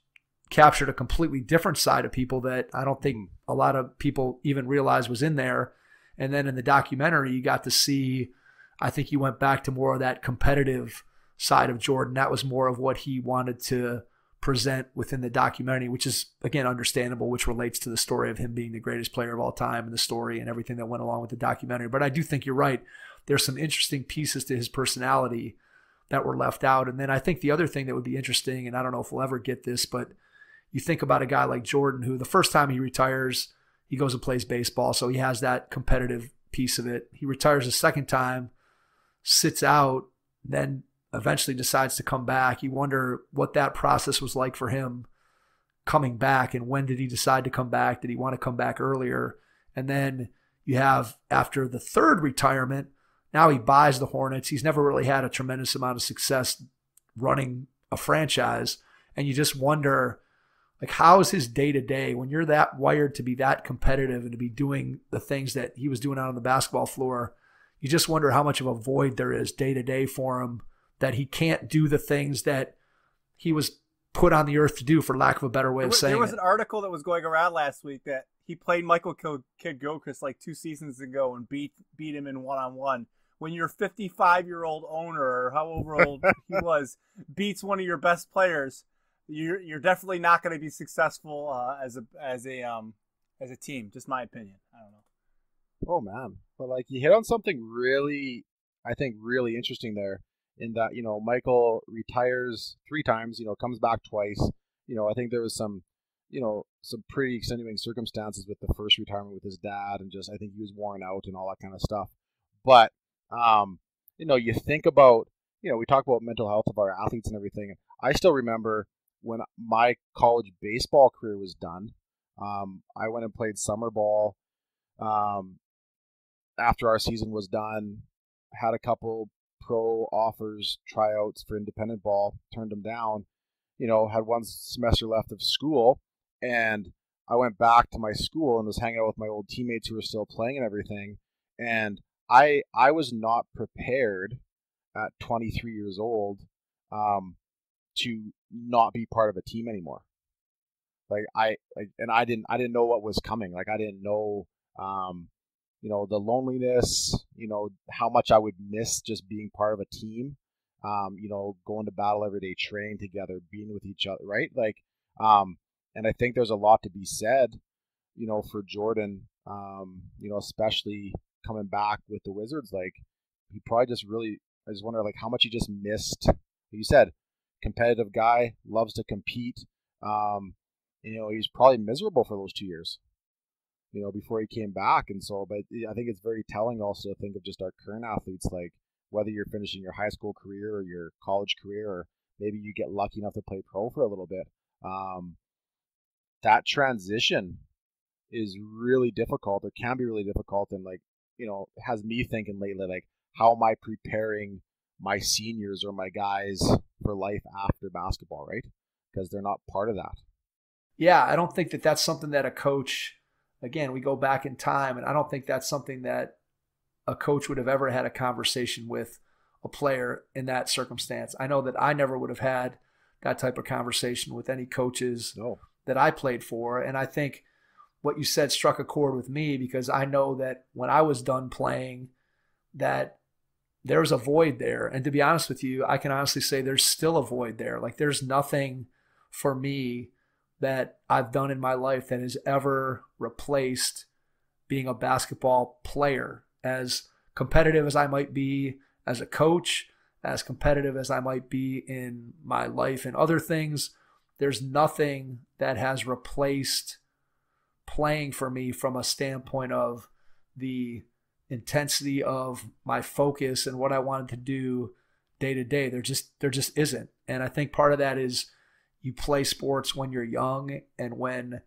captured a completely different side of people that I don't think mm. a lot of people even realized was in there. And then in the documentary, you got to see, I think you went back to more of that competitive side of Jordan. That was more of what he wanted to present within the documentary, which is again understandable, which relates to the story of him being the greatest player of all time and the story and everything that went along with the documentary. But I do think you're right. There's some interesting pieces to his personality that were left out. And then I think the other thing that would be interesting, and I don't know if we'll ever get this, but you think about a guy like Jordan, who the first time he retires, he goes and plays baseball. So he has that competitive piece of it. He retires a second time, sits out, then eventually decides to come back. You wonder what that process was like for him coming back and when did he decide to come back? Did he want to come back earlier? And then you have after the third retirement, now he buys the Hornets. He's never really had a tremendous amount of success running a franchise. And you just wonder, like, how is his day to day when you're that wired to be that competitive and to be doing the things that he was doing out on the basketball floor? You just wonder how much of a void there is day to day for him that he can't do the things that he was put on the earth to do, for lack of a better way of saying it. There was it. an article that was going around last week that he played Michael Kidd Gilchrist like two seasons ago and beat beat him in one on one. When your 55 year old owner, or however old he was, beats one of your best players, you're you're definitely not going to be successful uh, as a as a um as a team. Just my opinion. I don't know. Oh man, but like you hit on something really, I think really interesting there in that you know Michael retires three times, you know, comes back twice. You know, I think there was some, you know, some pretty extenuating circumstances with the first retirement with his dad, and just I think he was worn out and all that kind of stuff. But um, you know, you think about, you know, we talk about mental health of our athletes and everything. I still remember when my college baseball career was done. Um, I went and played summer ball. Um, after our season was done, had a couple pro offers, tryouts for independent ball, turned them down. You know, had one semester left of school, and I went back to my school and was hanging out with my old teammates who were still playing and everything. And I I was not prepared at 23 years old um, to not be part of a team anymore. Like I and I didn't I didn't know what was coming. Like I didn't know um, you know the loneliness you know how much i would miss just being part of a team um, you know going to battle every day training together being with each other right? Like um, and i think there's a lot to be said you know for jordan um, you know especially coming back with the wizards like he probably just really i just wonder like how much he just missed. Like you said competitive guy loves to compete um, you know he's probably miserable for those two years you know, before he came back. And so, but I think it's very telling also to think of just our current athletes, like whether you're finishing your high school career or your college career, or maybe you get lucky enough to play pro for a little bit. Um, that transition is really difficult, or can be really difficult, and like you know, has me thinking lately, like how am I preparing my seniors or my guys for life after basketball, right? Because they're not part of that. Yeah, I don't think that that's something that a coach again, we go back in time, and I don't think that's something that a coach would have ever had a conversation with a player in that circumstance. I know that I never would have had that type of conversation with any coaches no. that I played for. And I think what you said struck a chord with me because I know that when I was done playing, that there's a void there. And to be honest with you, I can honestly say there's still a void there. Like there's nothing for me that I've done in my life that has ever replaced being a basketball player. As competitive as I might be as a coach, as competitive as I might be in my life and other things, there's nothing that has replaced playing for me from a standpoint of the intensity of my focus and what I wanted to do day to day. There just there just isn't. And I think part of that is you play sports when you're young and when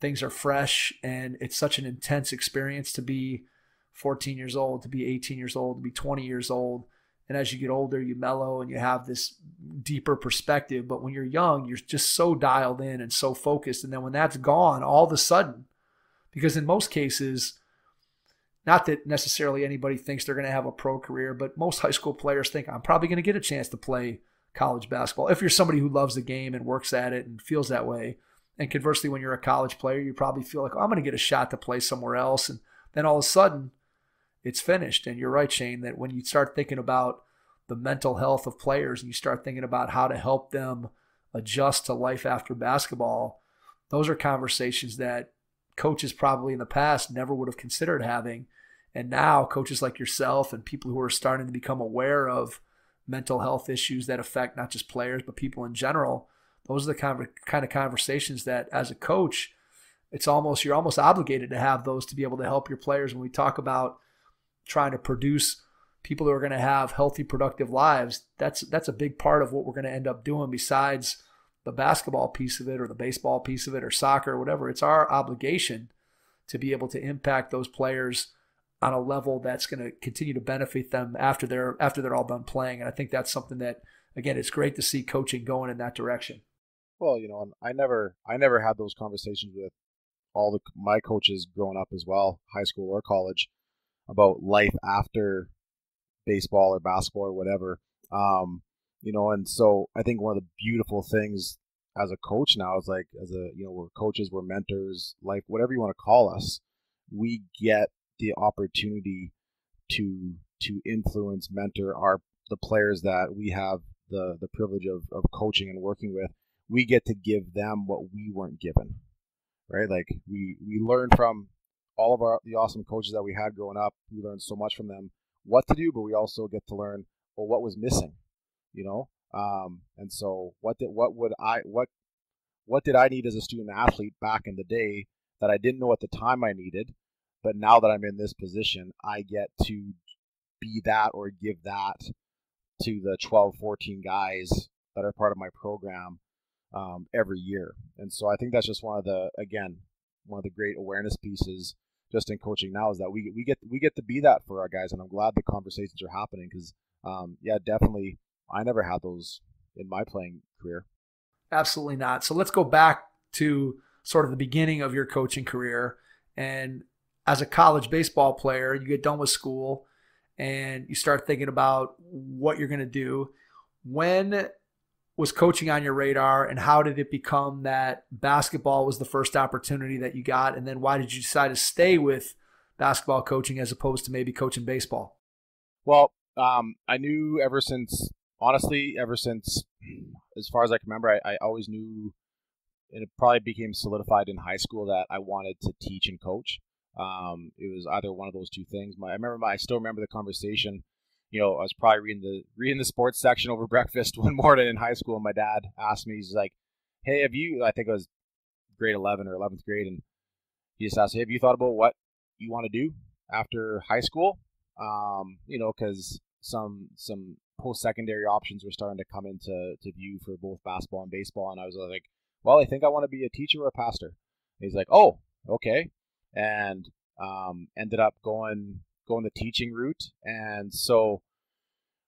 things are fresh and it's such an intense experience to be 14 years old to be 18 years old to be 20 years old. And as you get older you mellow and you have this deeper perspective. But when you're young you're just so dialed in and so focused. And then when that's gone all of a sudden because in most cases not that necessarily anybody thinks they're going to have a pro career but most high school players think i'm probably going to get a chance to play college basketball. If you're somebody who loves the game and works at it and feels that way, and conversely, when you're a college player, you probably feel like, oh, I'm going to get a shot to play somewhere else. And then all of a sudden, it's finished. And you're right, Shane, that when you start thinking about the mental health of players and you start thinking about how to help them adjust to life after basketball, those are conversations that coaches probably in the past never would have considered having. And now, coaches like yourself and people who are starting to become aware of mental health issues that affect not just players but people in general. Those are the kind of, conversations that, as a coach, it's almost you're almost obligated to have those to be able to help your players. When we talk about trying to produce people who are going to have healthy, productive lives, that's that's a big part of what we're going to end up doing. Besides the basketball piece of it, or the baseball piece of it, or soccer, or whatever, it's our obligation to be able to impact those players on a level that's going to continue to benefit them after they're after they're all done playing. And I think that's something that again, it's great to see coaching going in that direction. Well, you know, I never I never had those conversations with all the my coaches growing up as well, high school or college, about life after baseball or basketball or whatever. Um, you know, and so I think one of the beautiful things as a coach now is like as a you know we're coaches, we're mentors, like whatever you want to call us, we get the opportunity to to influence, mentor our the players that we have the the privilege of, of coaching and working with, we get to give them what we weren't given. Right? Like we we learn from all of our the awesome coaches that we had growing up. We learned so much from them what to do, but we also get to learn well what was missing. you know. Um, and so what did what would I what what did I need as a student athlete back in the day that I didn't know at the time I needed, but now that I'm in this position, I get to be that or give that to the 12, 14 guys that are part of my program um, every year. And so I think that's just one of the again one of the great awareness pieces just in coaching now is that we we get we get to be that for our guys, and I'm glad the conversations are happening because um, yeah, definitely I never had those in my playing career. Absolutely not. So let's go back to sort of the beginning of your coaching career. And as a college baseball player, you get done with school and you start thinking about what you're going to do. When was coaching on your radar and how did it become that basketball was the first opportunity that you got? And then why did you decide to stay with basketball coaching as opposed to maybe coaching baseball? Well, um, I knew ever since, honestly, ever since, as far as I can remember, I, I always knew, and it probably became solidified in high school that I wanted to teach and coach. Um, it was either one of those two things. My, I remember, my, I still remember the conversation you know, I was probably reading the reading the sports section over breakfast one morning in high school, and my dad asked me, he's like, "Hey, have you?" I think it was grade eleven or eleventh grade, and he just asked, "Hey, have you thought about what you want to do after high school?" Um, you know, because some some post secondary options were starting to come into to view for both basketball and baseball, and I was like, "Well, I think I want to be a teacher or a pastor." And he's like, "Oh, okay," and um, ended up going going the teaching route. And so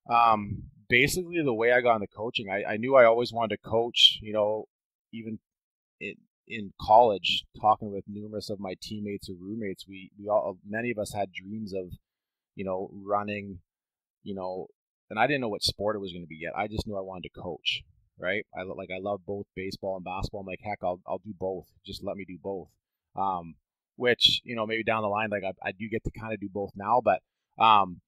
um, basically the way I got into coaching, I, I knew I always wanted to coach, you know, even in, in college, talking with numerous of my teammates or roommates, we, we all, many of us had dreams of, you know, running, you know, and I didn't know what sport it was going to be yet. I just knew I wanted to coach, right? I like, I love both baseball and basketball. I'm like, heck, I'll, I'll do both. Just let me do both. Um, which you know maybe down the line like I, I do get to kind of do both now but um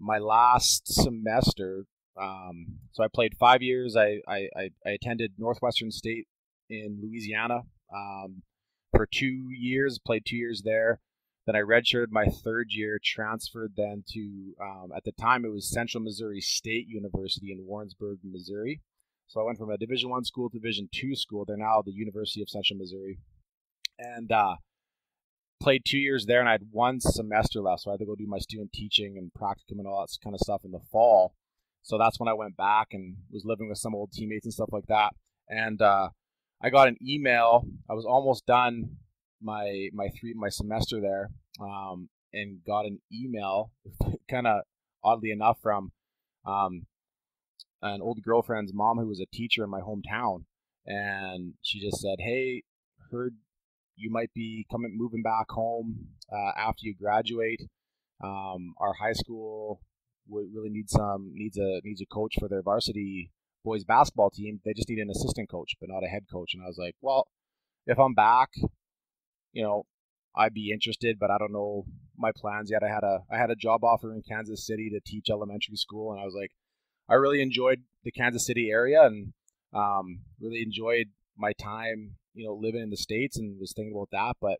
my last semester um so I played five years. I I, I attended Northwestern State in Louisiana um for two years played two years there. Then I redshirted my third year transferred then to um, at the time it was Central Missouri State University in Warrensburg Missouri. So I went from a Division One school to Division Two school. They're now the University of Central Missouri, and uh, played two years there and I had one semester left. So I had to go do my student teaching and practicum and all that kind of stuff in the fall. So that's when I went back and was living with some old teammates and stuff like that. And uh, I got an email. I was almost done my my three my semester there, um, and got an email, kind of oddly enough, from um, an old girlfriend's mom who was a teacher in my hometown, and she just said, "Hey, heard you might be coming moving back home uh, after you graduate. Um, our high school would really need some needs a needs a coach for their varsity boys basketball team. They just need an assistant coach, but not a head coach. And I was like, well, if I'm back, you know, I'd be interested, but I don't know my plans yet. I had a I had a job offer in Kansas City to teach elementary school, and I was like, I really enjoyed the Kansas City area and um, really enjoyed my time you know, living in the states and was thinking about that. But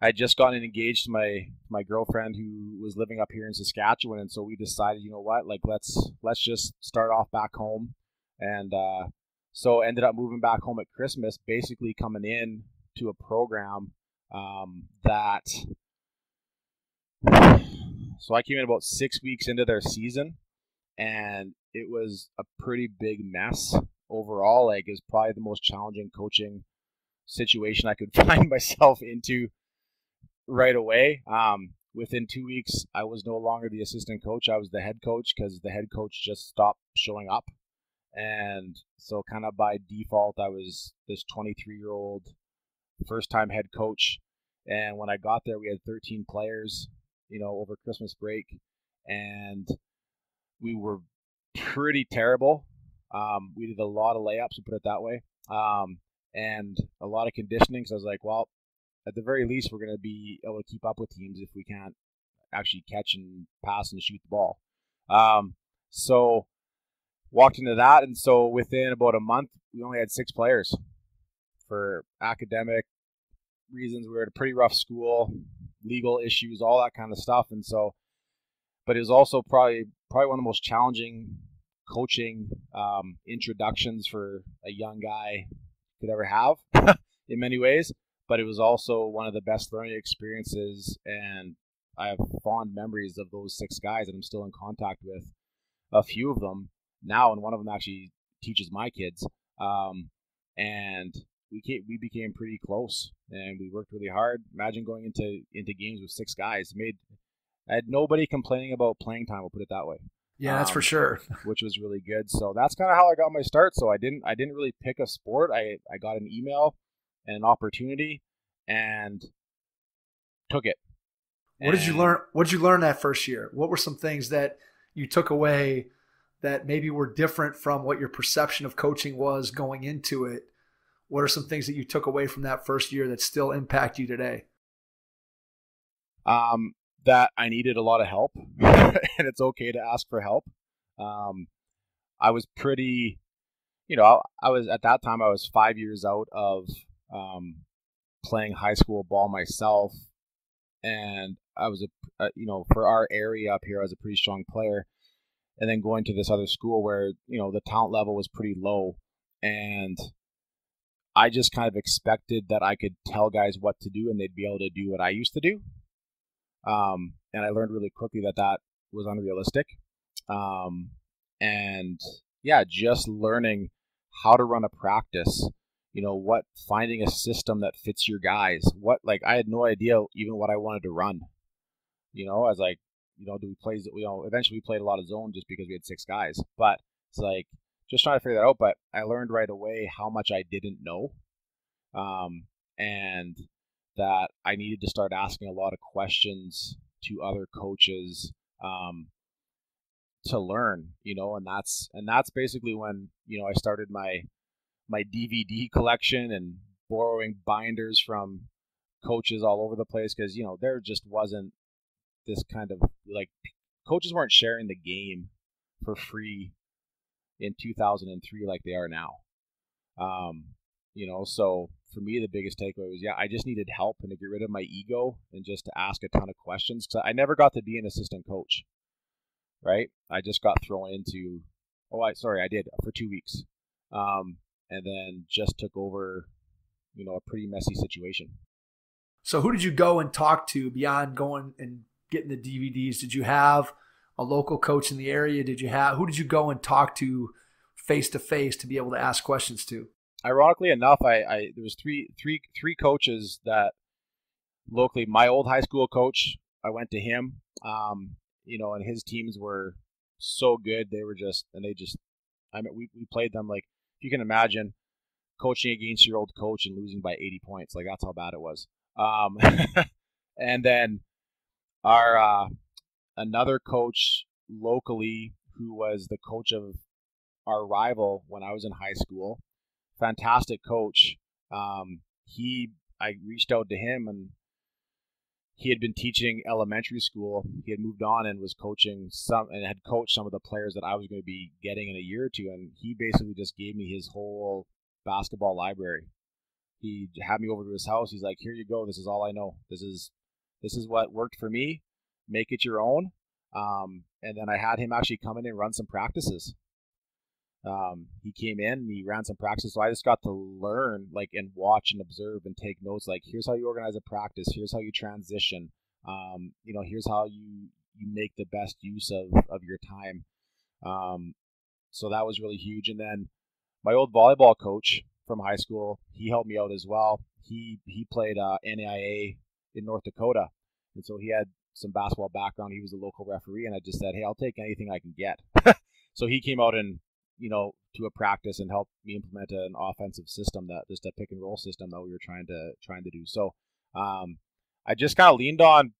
I had just gotten engaged to my my girlfriend who was living up here in Saskatchewan, and so we decided, you know what, like let's let's just start off back home, and uh, so ended up moving back home at Christmas, basically coming in to a program um, that. So I came in about six weeks into their season, and it was a pretty big mess overall. Like, it's probably the most challenging coaching situation I could find myself into right away. Um, within two weeks, I was no longer the assistant coach. I was the head coach because the head coach just stopped showing up. And so, kind of by default, I was this 23 year old first time head coach. And when I got there, we had 13 players, you know, over Christmas break. And we were pretty terrible. Um, we did a lot of layups, to put it that way. Um, and a lot of conditioning. So I was like, well, at the very least, we're going to be able to keep up with teams if we can't actually catch and pass and shoot the ball. Um, so walked into that, and so within about a month, we only had six players for academic reasons. We were at a pretty rough school, legal issues, all that kind of stuff, and so. But it was also probably probably one of the most challenging coaching um, introductions for a young guy could ever have in many ways. But it was also one of the best learning experiences, and I have fond memories of those six guys, and I'm still in contact with a few of them now, and one of them actually teaches my kids. Um, and we came, we became pretty close, and we worked really hard. Imagine going into into games with six guys. Made I had nobody complaining about playing time. We'll put it that way. Yeah, that's um, for sure. which was really good. So that's kind of how I got my start. So I didn't I didn't really pick a sport. I I got an email and an opportunity and took it. What and did you learn? What did you learn that first year? What were some things that you took away that maybe were different from what your perception of coaching was going into it? What are some things that you took away from that first year that still impact you today? Um, that I needed a lot of help, and it's okay to ask for help. Um, I was pretty, you know, I was at that time I was five years out of um, playing high school ball myself, and I was a, a, you know, for our area up here, I was a pretty strong player, and then going to this other school where you know the talent level was pretty low, and I just kind of expected that I could tell guys what to do and they'd be able to do what I used to do. Um, and I learned really quickly that that was unrealistic. Um, and yeah, just learning how to run a practice, you know, what finding a system that fits your guys. What like I had no idea even what I wanted to run. You know, I was like, you know, do we play? You know, eventually we played a lot of zone just because we had six guys. But it's like just trying to figure that out. But I learned right away how much I didn't know, um, and that I needed to start asking a lot of questions to other coaches um, to learn, you know, and that's and that's basically when you know I started my my DVD collection and borrowing binders from coaches all over the place because you know there just wasn't this kind of like coaches weren't sharing the game for free in 2003 like they are now. Um, you know, so for me, the biggest takeaway was, yeah, I just needed help and to get rid of my ego and just to ask a ton of questions. Because I never got to be an assistant coach, right? I just got thrown into, oh, I sorry, I did for two weeks, um, and then just took over, you know, a pretty messy situation. So, who did you go and talk to beyond going and getting the DVDs? Did you have a local coach in the area? Did you have who did you go and talk to face to face to be able to ask questions to? Ironically enough, I, I there was three three three coaches that locally. My old high school coach, I went to him. Um, you know, and his teams were so good. They were just and they just. I mean, we we played them like if you can imagine coaching against your old coach and losing by 80 points. Like that's how bad it was. Um, and then our uh, another coach locally who was the coach of our rival when I was in high school fantastic coach. Um, he, I reached out to him and he had been teaching elementary school. He had moved on and was coaching some and had coached some of the players that I was going to be getting in a year or two. And he basically just gave me his whole basketball library. He had me over to his house. He's like, "Here you go. This is all I know. This is this is what worked for me. Make it your own." Um, and then I had him actually come in and run some practices um, he came in and he ran some practice. So I just got to learn, like, and watch and observe and take notes. Like, here's how you organize a practice. Here's how you transition. Um, you know, here's how you you make the best use of of your time. Um, so that was really huge. And then my old volleyball coach from high school, he helped me out as well. He he played uh, NAIA in North Dakota, and so he had some basketball background. He was a local referee, and I just said, "Hey, I'll take anything I can get." so he came out and you know, to a practice and help me implement an offensive system that just a pick and roll system that we were trying to trying to do. So um, I just kind of leaned on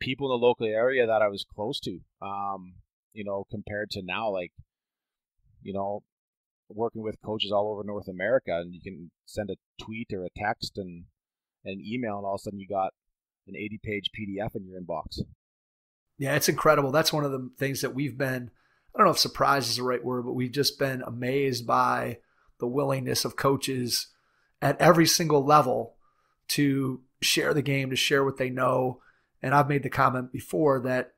people in the local area that I was close to. Um, you know, compared to now, like you know, working with coaches all over North America, and you can send a tweet or a text and an email, and all of a sudden you got an 80 page PDF in your inbox. Yeah, it's incredible. That's one of the things that we've been I don't know if surprise is the right word, but we've just been amazed by the willingness of coaches at every single level to share the game, to share what they know. And I've made the comment before that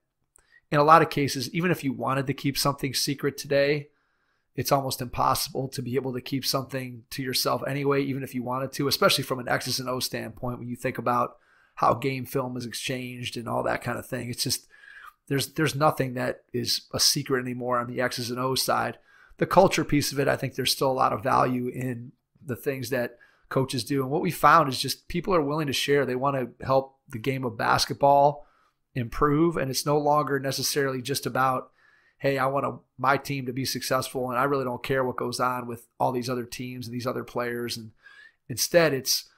in a lot of cases, even if you wanted to keep something secret today, it's almost impossible to be able to keep something to yourself anyway, even if you wanted to, especially from an X's and O standpoint when you think about how game film is exchanged and all that kind of thing. It's just there's there's nothing that is a secret anymore on the X's and O's side. The culture piece of it, I think there's still a lot of value in the things that coaches do. And what we found is just people are willing to share. They want to help the game of basketball improve. And it's no longer necessarily just about, hey, I want my team to be successful and I really don't care what goes on with all these other teams and these other players. And instead, it's,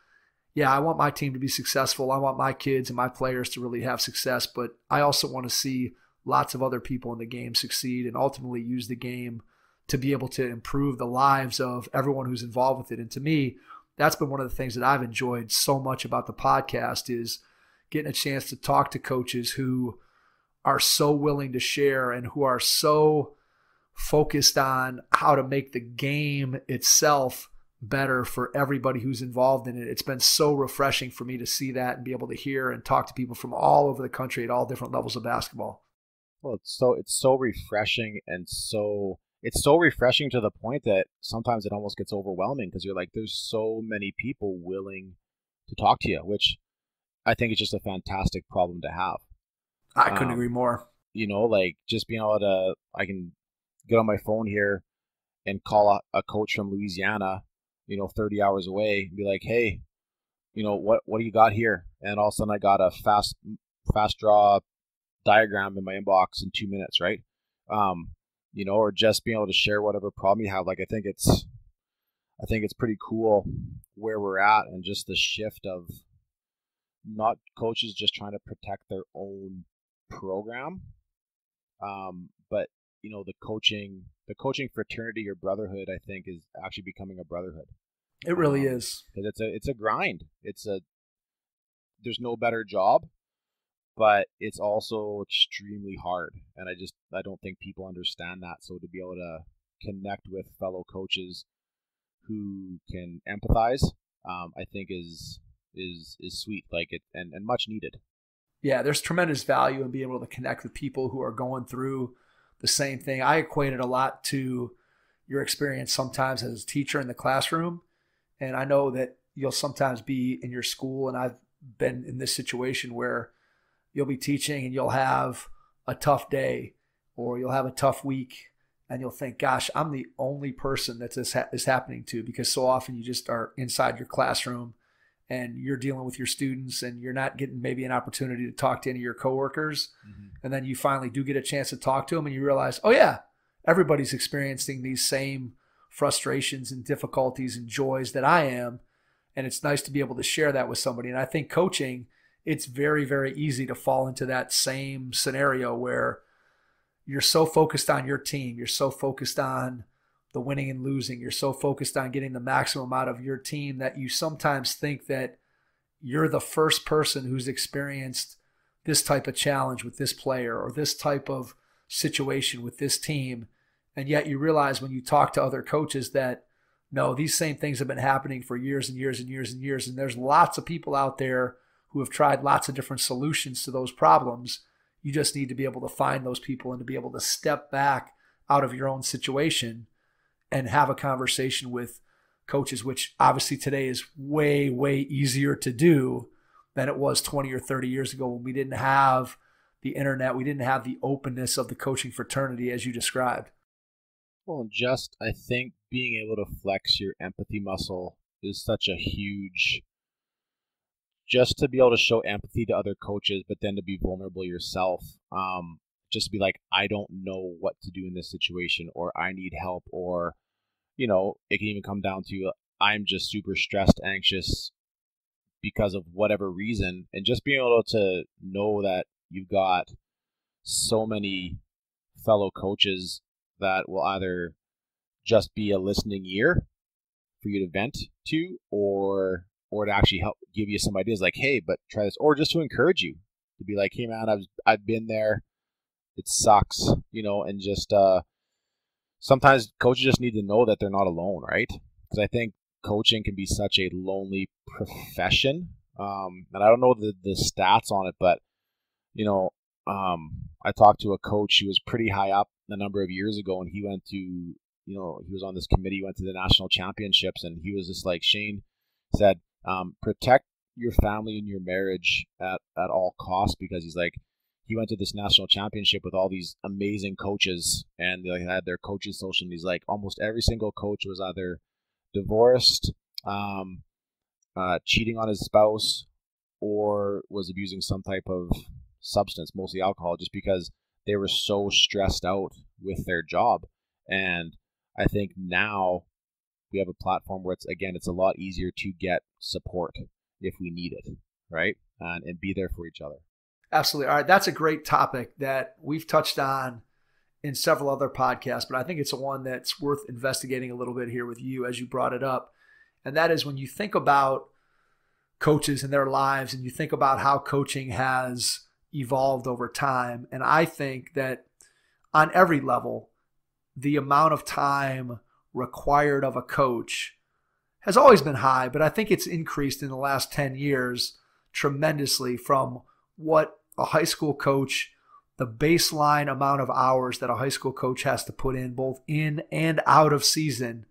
yeah, I want my team to be successful. I want my kids and my players to really have success, but I also want to see lots of other people in the game succeed and ultimately use the game to be able to improve the lives of everyone who's involved with it. And to me, that's been one of the things that I've enjoyed so much about the podcast is getting a chance to talk to coaches who are so willing to share and who are so focused on how to make the game itself better for everybody who's involved in it. It's been so refreshing for me to see that and be able to hear and talk to people from all over the country at all different levels of basketball. Well, it's so it's so refreshing and so it's so refreshing to the point that sometimes it almost gets overwhelming because you're like, there's so many people willing to talk to you, which I think is just a fantastic problem to have. I couldn't um, agree more. You know, like just being able to, I can get on my phone here and call a, a coach from Louisiana, you know, 30 hours away and be like, hey, you know, what, what do you got here? And all of a sudden I got a fast, fast draw diagram in my inbox in two minutes, right? Um, you know, or just being able to share whatever problem you have. Like I think it's, I think it's pretty cool where we're at and just the shift of not coaches just trying to protect their own program, um, but you know the coaching, the coaching fraternity or brotherhood. I think is actually becoming a brotherhood. It really um, is because it's a it's a grind. It's a there's no better job but it's also extremely hard and i just i don't think people understand that so to be able to connect with fellow coaches who can empathize um, i think is is is sweet like it and, and much needed yeah there's tremendous value in being able to connect with people who are going through the same thing. I equate it a lot to your experience sometimes as a teacher in the classroom. And i know that you'll sometimes be in your school and i've been in this situation where you'll be teaching and you'll have a tough day or you'll have a tough week and you'll think, gosh, I'm the only person that this ha- is happening to because so often you just are inside your classroom and you're dealing with your students and you're not getting maybe an opportunity to talk to any of your coworkers. Mm-hmm. And then you finally do get a chance to talk to them and you realize, oh, yeah, everybody's experiencing these same frustrations and difficulties and joys that I am. And it's nice to be able to share that with somebody. And I think coaching it's very, very easy to fall into that same scenario where you're so focused on your team, you're so focused on the winning and losing, you're so focused on getting the maximum out of your team that you sometimes think that you're the first person who's experienced this type of challenge with this player or this type of situation with this team. And yet you realize when you talk to other coaches that no, these same things have been happening for years and years and years and years. And there's lots of people out there who have tried lots of different solutions to those problems. You just need to be able to find those people and to be able to step back out of your own situation and have a conversation with coaches, which obviously today is way, way easier to do than it was 20 or 30 years ago when we didn't have the internet, we didn't have the openness of the coaching fraternity as you described. Well, just I think being able to flex your empathy muscle is such a huge just to be able to show empathy to other coaches, but then to be vulnerable yourself. Um, just to be like, I don't know what to do in this situation, or I need help, or, you know, it can even come down to I'm just super stressed, anxious because of whatever reason. And just being able to know that you've got so many fellow coaches that will either just be a listening ear for you to vent to, or or to actually help give you some ideas like, hey, but try this, or just to encourage you to be like, hey, man, I've I've been there. It sucks, you know, and just uh, sometimes coaches just need to know that they're not alone, right? Because I think coaching can be such a lonely profession. Um, and I don't know the, the stats on it, but you know, um, I talked to a coach who was pretty high up a number of years ago, and he went to you know, he was on this committee, went to the national championships, and he was just like Shane said, um, protect your family and your marriage at, at all costs because he's like he went to this national championship with all these amazing coaches and they had their coaches social and he's like almost every single coach was either divorced um, uh, cheating on his spouse or was abusing some type of substance mostly alcohol just because they were so stressed out with their job and i think now we have a platform where it's again it's a lot easier to get support if we need it, right? And, and be there for each other. Absolutely. All right. That's a great topic that we've touched on in several other podcasts, but I think it's a one that's worth investigating a little bit here with you as you brought it up. And that is when you think about coaches and their lives and you think about how coaching has evolved over time. And I think that on every level, the amount of time required of a coach has always been high, but I think it's increased in the last 10 years tremendously from what a high school coach, the baseline amount of hours that a high school coach has to put in both in and out of season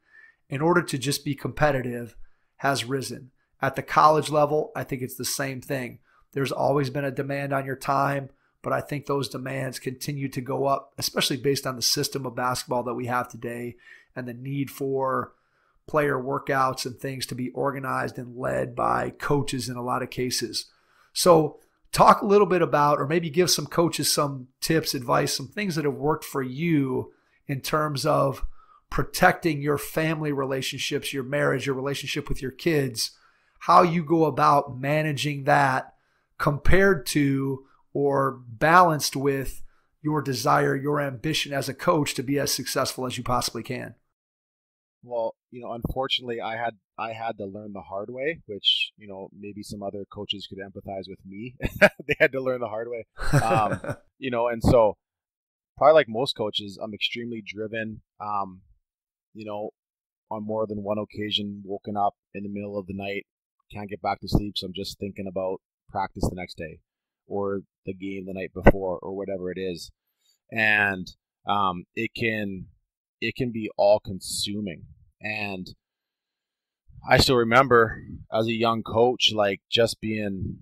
in order to just be competitive has risen. At the college level, I think it's the same thing. There's always been a demand on your time, but I think those demands continue to go up, especially based on the system of basketball that we have today and the need for player workouts and things to be organized and led by coaches in a lot of cases. So, talk a little bit about, or maybe give some coaches some tips, advice, some things that have worked for you in terms of protecting your family relationships, your marriage, your relationship with your kids, how you go about managing that compared to or balanced with your desire, your ambition as a coach to be as successful as you possibly can. Well, you know, unfortunately, I had I had to learn the hard way, which you know maybe some other coaches could empathize with me. they had to learn the hard way, um, you know, and so probably like most coaches, I'm extremely driven. Um, you know, on more than one occasion, woken up in the middle of the night, can't get back to sleep, so I'm just thinking about practice the next day, or the game the night before, or whatever it is, and um, it can it can be all consuming and I still remember as a young coach, like just being,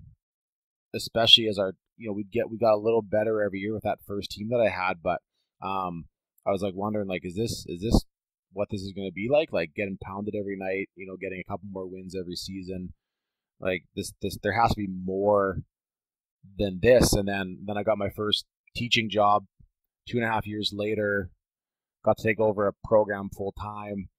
especially as our, you know, we get we got a little better every year with that first team that I had, but um, I was like wondering, like, is this is this what this is going to be like? Like getting pounded every night, you know, getting a couple more wins every season. Like this, this there has to be more than this. And then then I got my first teaching job two and a half years later. Got to take over a program full time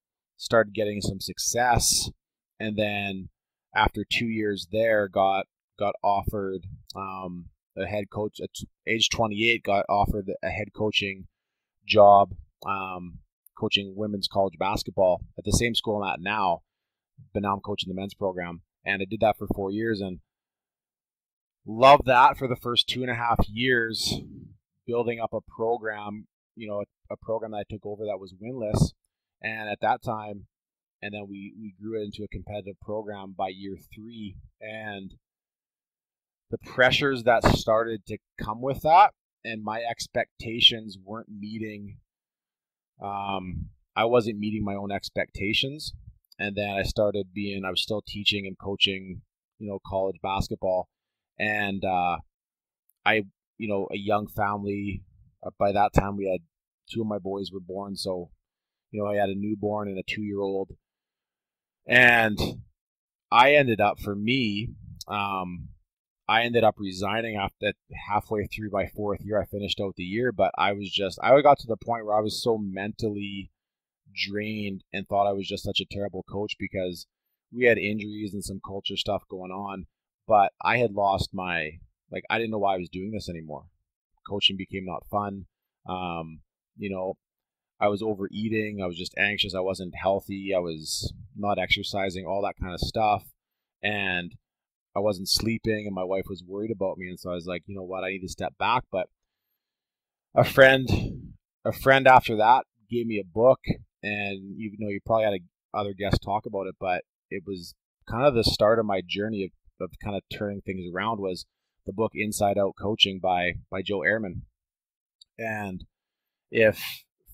started getting some success, and then after two years there, got got offered um, a head coach at age 28. Got offered a head coaching job, um, coaching women's college basketball at the same school I'm at now. But now I'm coaching the men's program, and I did that for four years and loved that for the first two and a half years, building up a program. You know, a, a program that I took over that was winless and at that time, and then we, we grew it into a competitive program by year three. And the pressures that started to come with that and my expectations weren't meeting um, I wasn't meeting my own expectations. And then I started being I was still teaching and coaching, you know, college basketball. And uh, I, you know, a young family. Uh, by that time, we had two of my boys were born, so you know, I had a newborn and a two year old. And I ended up, for me, um, I ended up resigning after halfway through my fourth year. I finished out the year, but I was just, I got to the point where I was so mentally drained and thought I was just such a terrible coach because we had injuries and some culture stuff going on. But I had lost my, like, I didn't know why I was doing this anymore. Coaching became not fun. Um, you know, I was overeating. I was just anxious. I wasn't healthy. I was not exercising, all that kind of stuff. And I wasn't sleeping, and my wife was worried about me. And so I was like, you know what? I need to step back. But a friend, a friend after that gave me a book, and you know, you probably had a, other guests talk about it, but it was kind of the start of my journey of, of kind of turning things around. Was the book Inside Out Coaching by by Joe Ehrmann, and if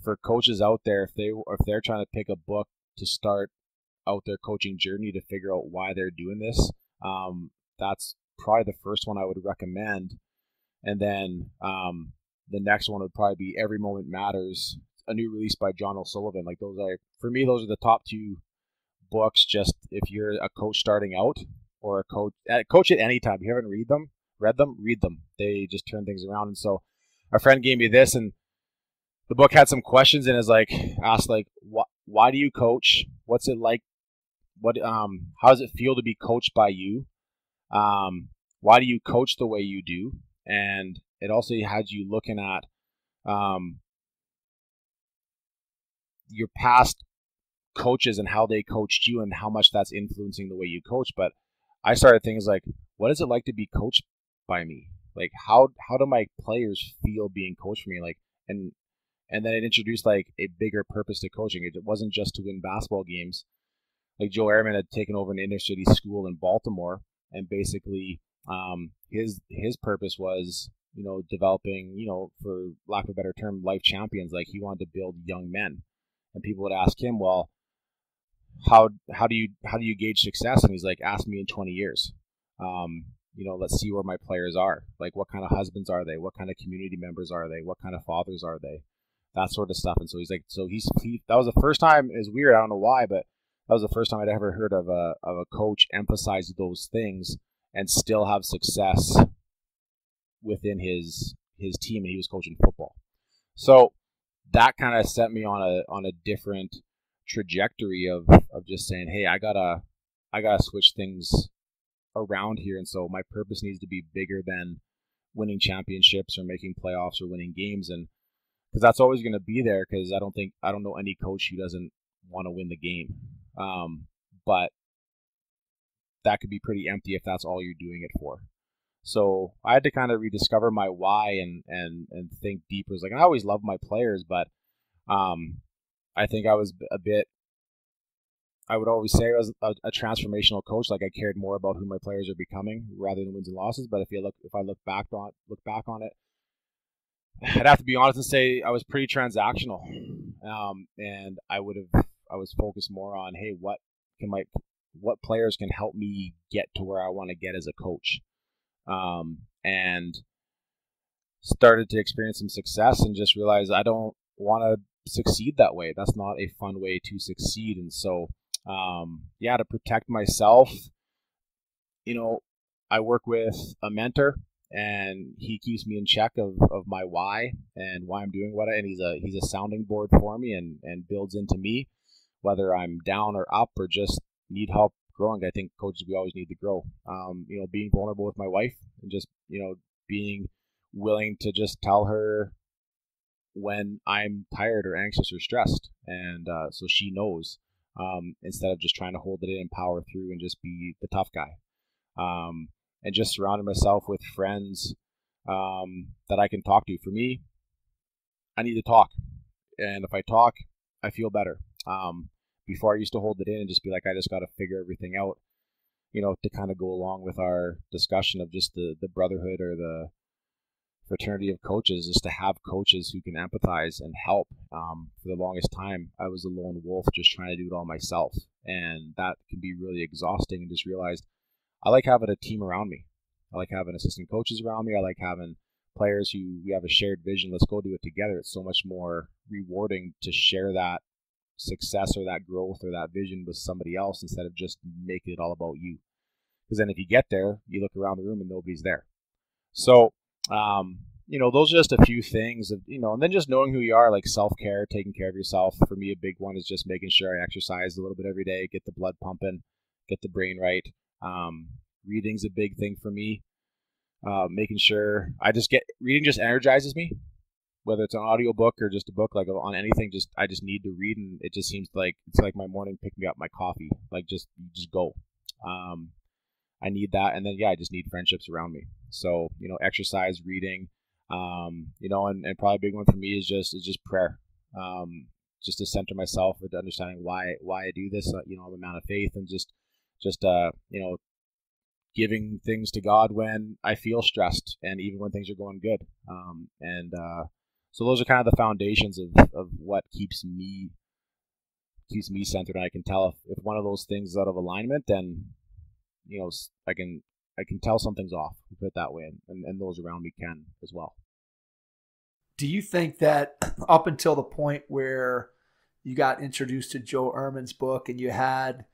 for coaches out there, if they if they're trying to pick a book to start out their coaching journey to figure out why they're doing this, um, that's probably the first one I would recommend. And then um, the next one would probably be Every Moment Matters, a new release by John O'Sullivan. Like those are for me, those are the top two books. Just if you're a coach starting out or a coach, coach at any time, if you haven't read them, read them, read them. They just turn things around. And so, a friend gave me this, and the book had some questions and is like asked like, why, why do you coach? What's it like? What um, how does it feel to be coached by you? Um, why do you coach the way you do? And it also had you looking at um, your past coaches and how they coached you and how much that's influencing the way you coach. But I started things like, what is it like to be coached by me? Like how how do my players feel being coached for me? Like and and then it introduced like a bigger purpose to coaching. It wasn't just to win basketball games. Like Joe Ehrmann had taken over an inner city school in Baltimore, and basically um, his his purpose was you know developing you know for lack of a better term life champions. Like he wanted to build young men, and people would ask him, well, how how do you how do you gauge success? And he's like, ask me in 20 years. Um, you know, let's see where my players are. Like, what kind of husbands are they? What kind of community members are they? What kind of fathers are they? That sort of stuff. And so he's like, so he's he, that was the first time. It's weird. I don't know why, but that was the first time I'd ever heard of a of a coach emphasize those things and still have success within his his team. And he was coaching football. So that kind of set me on a on a different trajectory of of just saying, hey, I gotta I gotta switch things around here, and so my purpose needs to be bigger than winning championships or making playoffs or winning games, and because that's always going to be there. Because I don't think I don't know any coach who doesn't want to win the game, um, but that could be pretty empty if that's all you're doing it for. So I had to kind of rediscover my why and and and think deeper. It's like I always loved my players, but um, I think I was a bit. I would always say I was a, a, transformational coach. Like I cared more about who my players are becoming rather than wins and losses. But if you look, if I look back on look back on it, I'd have to be honest and say I was pretty transactional, um, and I would have I was focused more on hey, what can my what players can help me get to where I want to get as a coach, um, and started to experience some success and just realized I don't want to succeed that way. That's not a fun way to succeed. And so, um, yeah, to protect myself, you know, I work with a mentor and he keeps me in check of, of my why and why I'm doing what I, and he's a, he's a sounding board for me and, and builds into me, whether I'm down or up or just need help growing. I think coaches, we always need to grow. Um, you know, being vulnerable with my wife and just, you know, being willing to just tell her when I'm tired or anxious or stressed, and uh, so she knows um, instead of just trying to hold it in and power through and just be the tough guy. Um, and just surrounding myself with friends um, that I can talk to. For me, I need to talk, and if I talk, I feel better. Um, before I used to hold it in and just be like, I just got to figure everything out, you know, to kind of go along with our discussion of just the the brotherhood or the fraternity of coaches is to have coaches who can empathize and help. Um, for the longest time, I was a lone wolf just trying to do it all myself, and that can be really exhausting. And just realized I like having a team around me. I like having assistant coaches around me. I like having players who we have a shared vision. Let's go do it together. It's so much more rewarding to share that success or that growth or that vision with somebody else instead of just making it all about you. Because then if you get there, you look around the room and nobody's there. So um, you know, those are just a few things of, you know, and then just knowing who you are, like self care, taking care of yourself. For me, a big one is just making sure I exercise a little bit every day, get the blood pumping, get the brain right. Um, reading's a big thing for me. Uh, making sure I just get reading just energizes me, whether it's an audio book or just a book, like on anything. Just I just need to read, and it just seems like it's like my morning pick me up, my coffee. Like just just go. Um, I need that, and then yeah, I just need friendships around me. So you know, exercise, reading, um, you know, and, and probably a big one for me is just is just prayer. Um, just to center myself with understanding why why I do this. Uh, you know, I'm a man of faith, and just just uh, you know, giving things to God when I feel stressed, and even when things are going good. Um, and uh, so those are kind of the foundations of, of what keeps me keeps me centered. I can tell if, if one of those things is out of alignment, then you know I can I can tell something's off. Put it that way, and, and those around me can as well. Do you think that up until the point where you got introduced to Joe Ehrmann's book and you had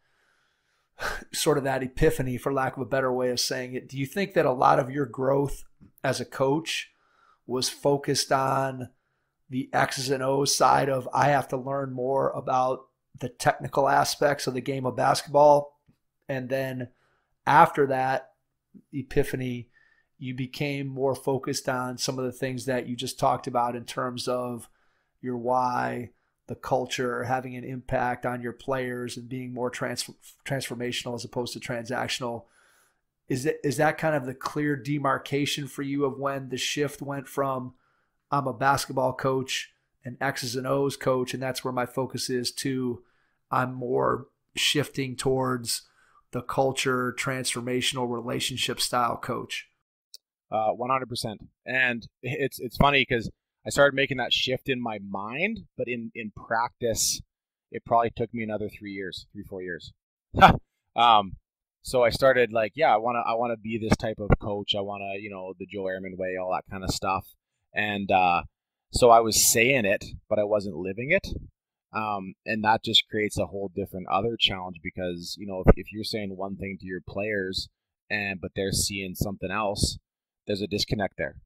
sort of that epiphany, for lack of a better way of saying it, do you think that a lot of your growth as a coach was focused on the X's and O's side of I have to learn more about the technical aspects of the game of basketball. And then after that epiphany, you became more focused on some of the things that you just talked about in terms of your why, the culture, having an impact on your players, and being more trans- transformational as opposed to transactional. Is it is that kind of the clear demarcation for you of when the shift went from I'm a basketball coach and X's and O's coach, and that's where my focus is to I'm more shifting towards the culture transformational relationship style coach. Uh, 100%. And it's it's funny because I started making that shift in my mind, but in in practice, it probably took me another three years, three four years. um, so I started like, yeah, I want to I want to be this type of coach. I want to, you know, the Joe Ehrmann way, all that kind of stuff. And uh, so I was saying it, but I wasn't living it. Um, and that just creates a whole different other challenge because you know if, if you're saying one thing to your players and but they're seeing something else, there's a disconnect there.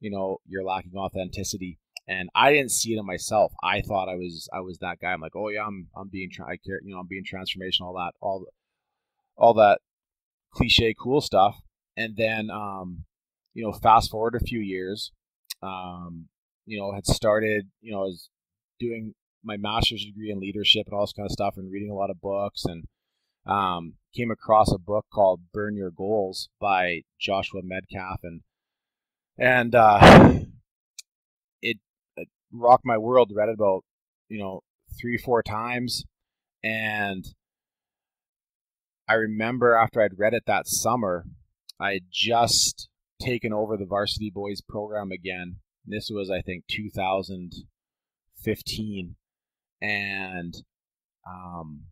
You know, you're lacking authenticity, and I didn't see it in myself. I thought I was I was that guy. I'm like, oh yeah, I'm I'm being I care, you know, I'm being transformational, all that, all all that cliche cool stuff. And then, um, you know, fast forward a few years, um, you know, had started, you know, I was doing my master's degree in leadership and all this kind of stuff and reading a lot of books and um, came across a book called Burn Your Goals by Joshua Medcalf and and uh, it, it rocked my world. Read it about you know three four times, and I remember after I'd read it that summer, I had just taken over the varsity boys program again. This was I think 2015, and um,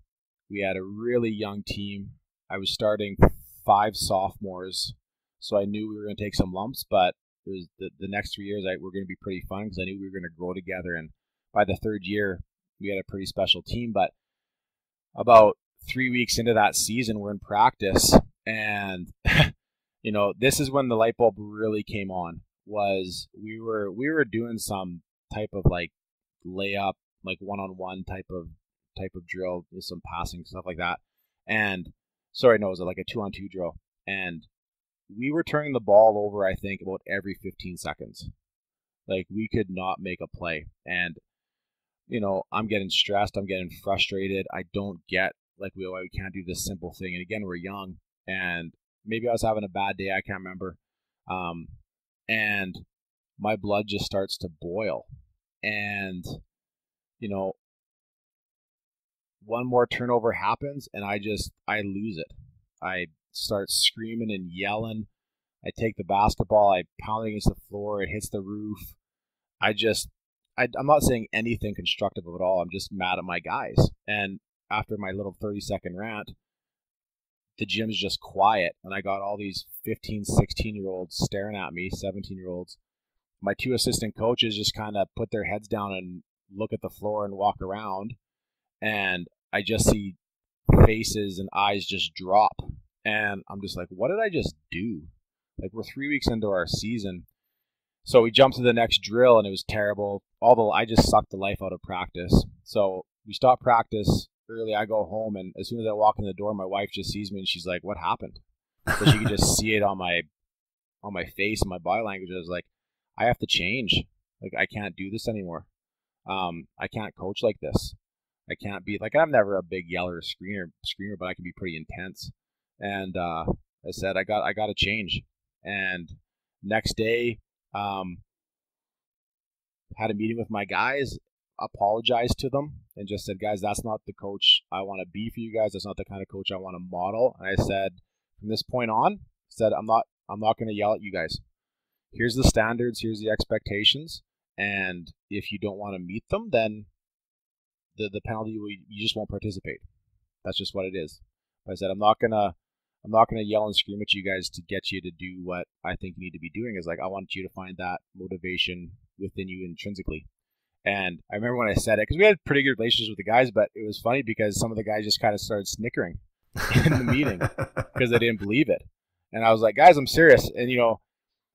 we had a really young team. I was starting five sophomores, so I knew we were going to take some lumps, but it was the, the next three years I, were going to be pretty fun because I knew we were going to grow together. And by the third year, we had a pretty special team. But about three weeks into that season, we're in practice, and you know this is when the light bulb really came on. Was we were we were doing some type of like layup like one on one type of type of drill, some passing stuff like that. And sorry, no, it was like a two on two drill, and we were turning the ball over. I think about every 15 seconds. Like we could not make a play, and you know I'm getting stressed. I'm getting frustrated. I don't get like we we can't do this simple thing. And again, we're young, and maybe I was having a bad day. I can't remember. Um, and my blood just starts to boil, and you know, one more turnover happens and I just I lose it. I start screaming and yelling. I take the basketball, I pound it against the floor, it hits the roof. I just I, am not saying anything constructive at all. I'm just mad at my guys. And after my little 30 second rant, the gym's just quiet. And I got all these 15, 16 year olds staring at me, 17 year olds. My two assistant coaches just kind of put their heads down and look at the floor and walk around, and I just see faces and eyes just drop, and I'm just like, what did I just do? Like we're three weeks into our season, so we jumped to the next drill, and it was terrible. Although I just sucked the life out of practice, so we stopped practice early. I go home, and as soon as I walk in the door, my wife just sees me, and she's like, "What happened?" So she just see it on my on my face and my body language. I was like, "I have to change. Like I can't do this anymore." Um, I can't coach like this. I can't be like I'm never a big yeller screener screamer, but I can be pretty intense. And uh, I said I got I got to change. And next day, um, had a meeting with my guys, apologized to them, and just said, guys, that's not the coach I want to be for you guys. That's not the kind of coach I want to model. And I said, from this point on, said I'm not I'm not going to yell at you guys. Here's the standards. Here's the expectations and if you don't want to meet them, then the the penalty will, you just won't participate. That's just what it is. I said I'm not gonna I'm not gonna yell and scream at you guys to get you to do what I think you need to be doing. Is like I want you to find that motivation within you intrinsically. And I remember when I said it because we had pretty good relationships with the guys, but it was funny because some of the guys just kind of started snickering in the meeting because they didn't believe it. And I was like, guys, I'm serious. And you know,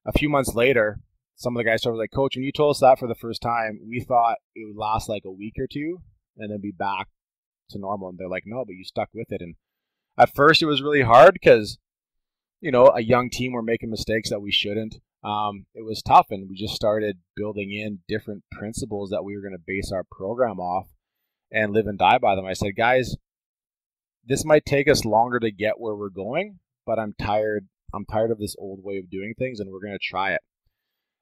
a few months later, some of the guys started like, Coach, when you told us that for the first time, we thought it would last like a week or two and then be back to normal. And they're like, no, but you stuck with it. And at first, it was really hard because, you know, a young team were making mistakes that we shouldn't. Um, it was tough, and we just started building in different principles that we were going to base our program off and live and die by them. I said, guys, this might take us longer to get where we're going, but I'm tired. I'm tired of this old way of doing things, and we're going to try it.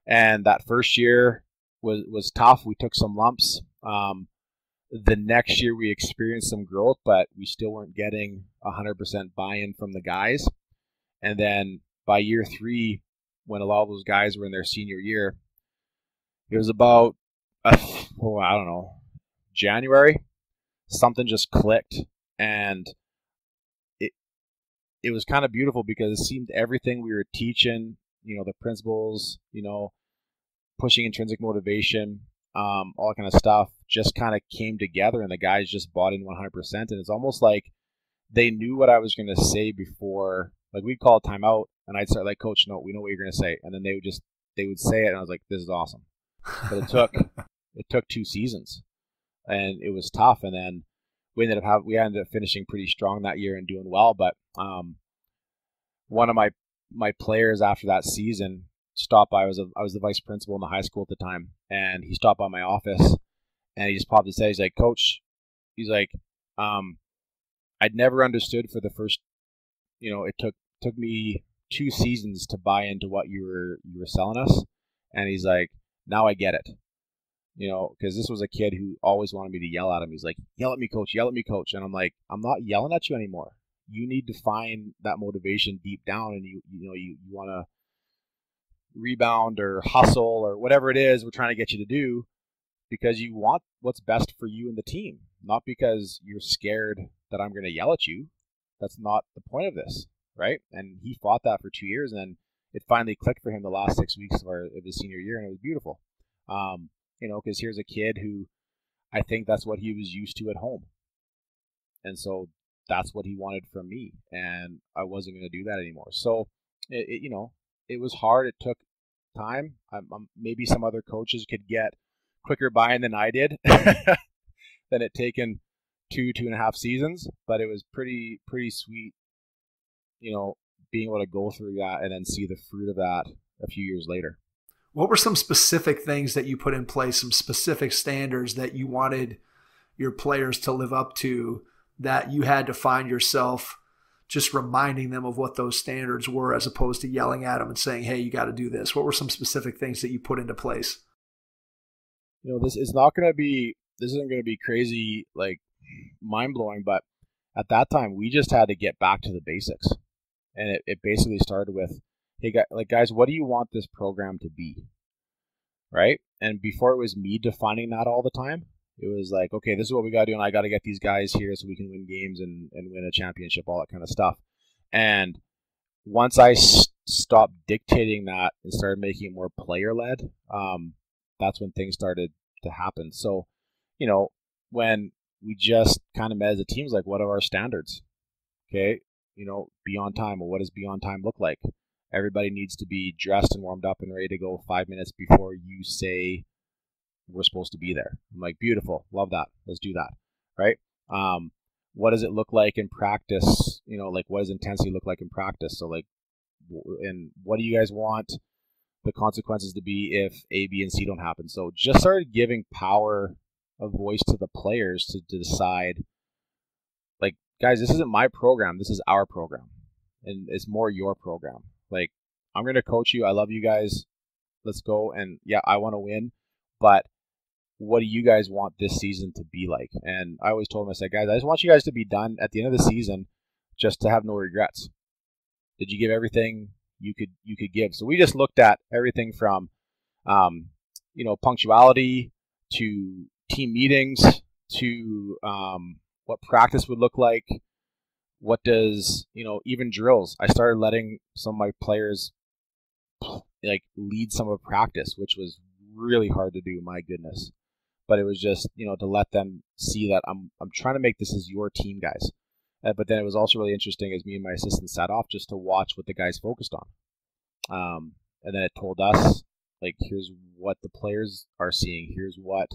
And that first year was was tough. We took some lumps. Um, the next year we experienced some growth, but we still weren't getting 100% buy-in from the guys. And then by year three, when a lot of those guys were in their senior year, it was about, oh, I don't know, January, something just clicked, and it it was kind of beautiful because it seemed everything we were teaching, you know, the principles, you know, pushing intrinsic motivation, um, all kind of stuff just kind of came together and the guys just bought in 100%. And it's almost like they knew what I was going to say before. Like we'd call a timeout and I'd start like, coach, no, we know what you're going to say. And then they would just, they would say it. And I was like, this is awesome. But it took, it took two seasons and it was tough. And then we ended up having, we ended up finishing pretty strong that year and doing well. But, um, one of my, my players after that season stopped by. I was a, I was the vice principal in the high school at the time, and he stopped by my office, and he just popped his head. He's like, "Coach," he's like, um, "I'd never understood for the first, you know, it took took me two seasons to buy into what you were you were selling us," and he's like, "Now I get it." You know, because this was a kid who always wanted me to yell at him. He's like, "Yell at me, coach! Yell at me, coach!" And I'm like, "I'm not yelling at you anymore. You need to find that motivation deep down, and you you know you, you want to rebound or hustle or whatever it is we're trying to get you to do because you want what's best for you and the team, not because you're scared that I'm going to yell at you. That's not the point of this, right? And he fought that for two years, and then it finally clicked for him the last six weeks of, our, of his senior year, and it was beautiful. Um, you know, because here's a kid who I think that's what he was used to at home, and so that's what he wanted from me, and I wasn't going to do that anymore. So, it, it, you know, it was hard. It took time. Maybe some other coaches could get quicker buy-in than I did. than it taken two two and a half seasons, but it was pretty pretty sweet. You know, being able to go through that and then see the fruit of that a few years later. What were some specific things that you put in place? Some specific standards that you wanted your players to live up to that you had to find yourself just reminding them of what those standards were as opposed to yelling at them and saying, hey, you got to do this? What were some specific things that you put into place? You know, this is not going to be, this isn't going to be crazy, like mind blowing, but at that time, we just had to get back to the basics. And it, it basically started with, hey, guys, like, guys, what do you want this program to be? Right? And before it was me defining that all the time, it was like, okay, this is what we got to do, and I got to get these guys here so we can win games and, and win a championship, all that kind of stuff. And once I stopped dictating that and started making it more player led, um, that's when things started to happen. So, you know, when we just kind of met as a team, like, what are our standards? Okay, you know, be on time. Well, what does be on time look like? Everybody needs to be dressed and warmed up and ready to go five minutes before you say we're supposed to be there. I'm like, beautiful, love that. Let's do that, right? Um, what does it look like in practice? You know, like what does intensity look like in practice? So like, and what do you guys want the consequences to be if A, B, and C don't happen? So just started giving power of voice to the players to, to decide, like, guys, this isn't my program. This is our program, and it's more your program. Like, I'm gonna coach you. I love you guys. Let's go. And yeah, I want to win, but what do you guys want this season to be like? And I always told them, I said, guys, I just want you guys to be done at the end of the season, just to have no regrets. Did you give everything you could you could give? So we just looked at everything from, um, you know punctuality to team meetings to um, what practice would look like. What does you know even drills. I started letting some of my players like lead some of practice which was really hard to do my goodness. But it was just you know to let them see that i'm i'm trying to make this as your team guys uh, but then it was also really interesting as me and my assistant sat off just to watch what the guys focused on. Um, and then it told us like here's what the players are seeing. Here's what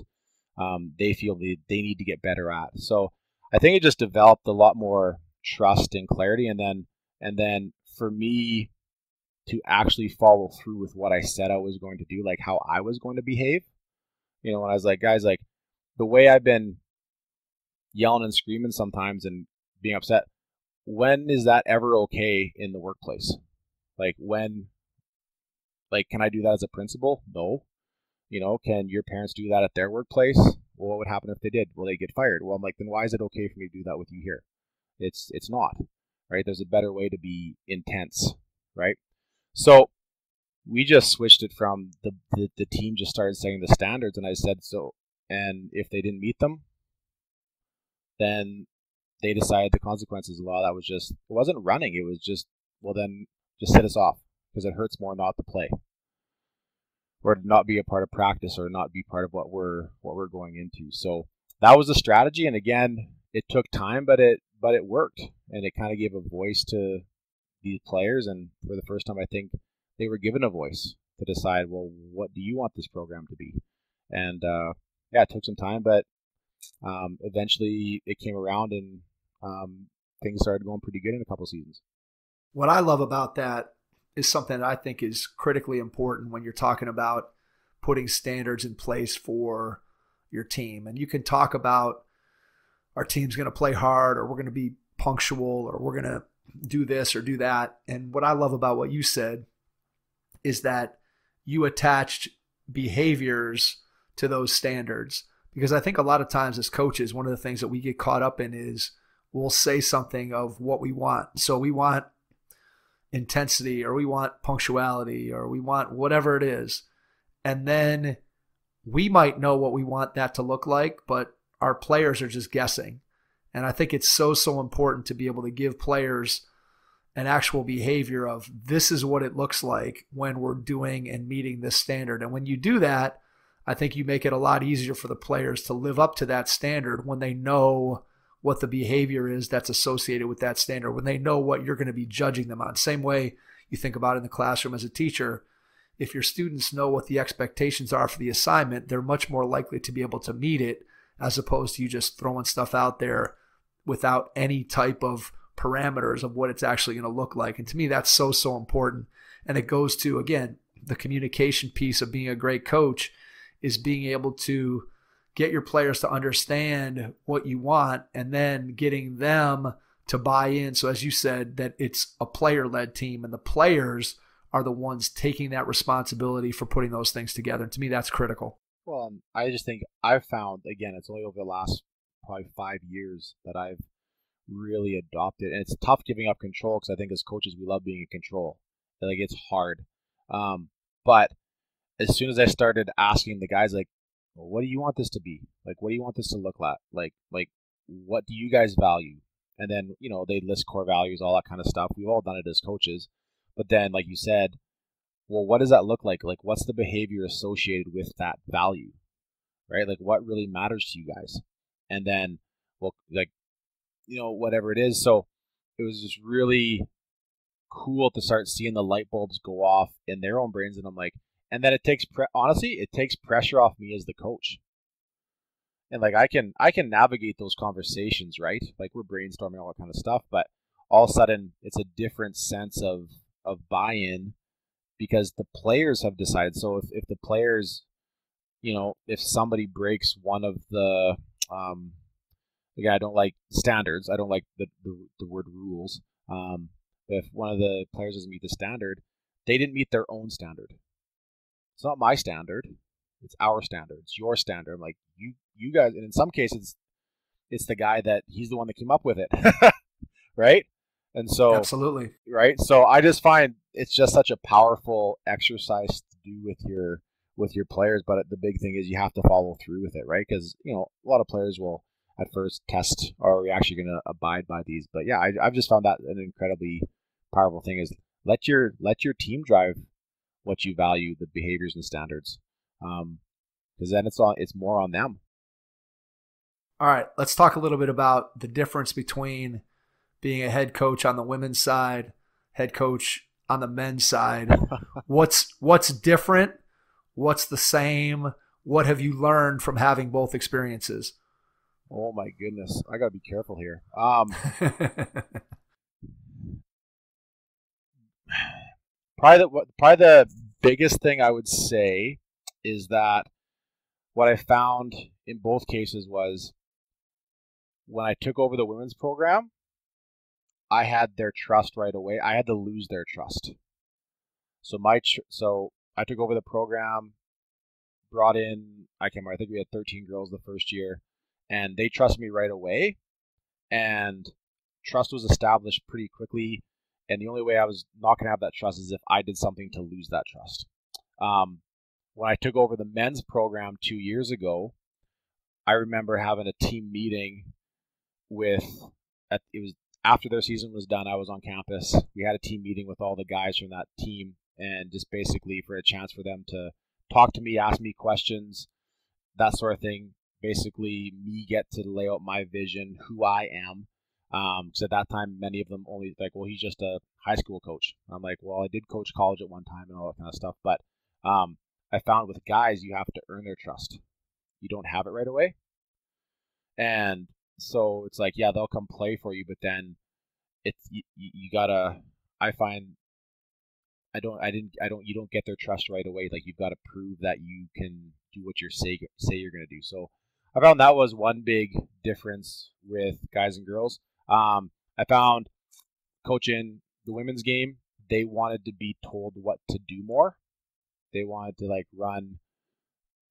um, they feel they, they need to get better at. So i think it just developed a lot more trust and clarity. And then and then for me to actually follow through with what I said I was going to do, like how I was going to behave. You know, when I was like, guys, like the way I've been yelling and screaming sometimes and being upset, when is that ever okay in the workplace? Like when like can I do that as a principal? No. You know, can your parents do that at their workplace? Well, what would happen if they did? Well, they get fired. Well, I'm like, then why is it okay for me to do that with you here? It's it's not right. There's a better way to be intense, right? So we just switched it from the, the the team just started setting the standards, and I said so. And if they didn't meet them, then they decided the consequences. A lot that was just it wasn't running. It was just well then just set us off because it hurts more not to play or not be a part of practice or not be part of what we're what we're going into. So that was the strategy, and again, it took time, but it but it worked, and it kind of gave a voice to these players. And for the first time, I think they were given a voice to decide, well, what do you want this program to be? And uh, yeah, it took some time, but um, eventually it came around, and um, things started going pretty good in a couple seasons. What I love about that is something that I think is critically important when you're talking about putting standards in place for your team. And you can talk about our team's going to play hard or we're going to be punctual or we're going to do this or do that. And what I love about what you said is that you attached behaviors to those standards. Because I think a lot of times as coaches, one of the things that we get caught up in is we'll say something of what we want. So we want intensity or we want punctuality or we want whatever it is. And then we might know what we want that to look like, but our players are just guessing. And I think it's so, so important to be able to give players an actual behavior of this is what it looks like when we're doing and meeting this standard. And when you do that, I think you make it a lot easier for the players to live up to that standard when they know what the behavior is that's associated with that standard, when they know what you're going to be judging them on. Same way you think about in the classroom as a teacher. If your students know what the expectations are for the assignment, they're much more likely to be able to meet it as opposed to you just throwing stuff out there without any type of parameters of what it's actually going to look like. And to me, that's so, so important. And it goes to, again, the communication piece of being a great coach is being able to get your players to understand what you want and then getting them to buy in. So, as you said, that it's a player led team and the players are the ones taking that responsibility for putting those things together. And to me, that's critical. Well, um, I just think I've found again, it's only over the last probably five years that I've really adopted, and it's tough giving up control because I think as coaches we love being in control. Like it's hard, um, but as soon as I started asking the guys, like, well, "What do you want this to be? Like, what do you want this to look like? Like, like, what do you guys value?" And then you know they list core values, all that kind of stuff. We've all done it as coaches, but then, like you said, well, what does that look like? Like, what's the behavior associated with that value, right? Like, what really matters to you guys? And then, well, like, you know, whatever it is. So it was just really cool to start seeing the light bulbs go off in their own brains. And I'm like, and then it takes, pre- honestly, it takes pressure off me as the coach. And like, I can, I can navigate those conversations, right? Like, we're brainstorming all that kind of stuff, but all of a sudden, it's a different sense of, of buy in because the players have decided. So if, if the players, you know, if somebody breaks one of the, um, again, I don't like standards. I don't like the, the, the word rules. Um, if one of the players doesn't meet the standard, they didn't meet their own standard. It's not my standard. It's our standard. It's your standard. I'm like you, you guys, and in some cases, it's the guy that he's the one that came up with it, right? And so, absolutely right. So I just find it's just such a powerful exercise to do with your with your players. But the big thing is you have to follow through with it, right? Because you know a lot of players will at first test are we actually going to abide by these. But yeah, I, I've just found that an incredibly powerful thing is let your let your team drive what you value, the behaviors and standards, because um, then it's all it's more on them. All right, let's talk a little bit about the difference between being a head coach on the women's side, head coach on the men's side. what's what's different? What's the same? What have you learned from having both experiences? Oh my goodness, I gotta be careful here. Um, probably the probably the biggest thing I would say is that what I found in both cases was when I took over the women's program, I had their trust right away. I had to lose their trust. So my so I took over the program, brought in I can't remember. I think we had 13 girls the first year, and they trusted me right away, and trust was established pretty quickly. And the only way I was not going to have that trust is if I did something to lose that trust. Um, when I took over the men's program two years ago, I remember having a team meeting with at, it was after their season was done. I was on campus. We had a team meeting with all the guys from that team, and just basically for a chance for them to talk to me, ask me questions, that sort of thing. Basically, me get to lay out my vision, who I am. Because um, at that time, many of them only like, well, he's just a high school coach. I'm like, well, I did coach college at one time and all that kind of stuff. But um, I found with guys, you have to earn their trust. You don't have it right away. And so it's like, yeah, they'll come play for you, but then it's you, you gotta. I find I don't I didn't I don't you don't get their trust right away. Like you've got to prove that you can do what you're say say you're gonna do. So I found that was one big difference with guys and girls. Um, I found coaching the women's game, they wanted to be told what to do more. They wanted to like run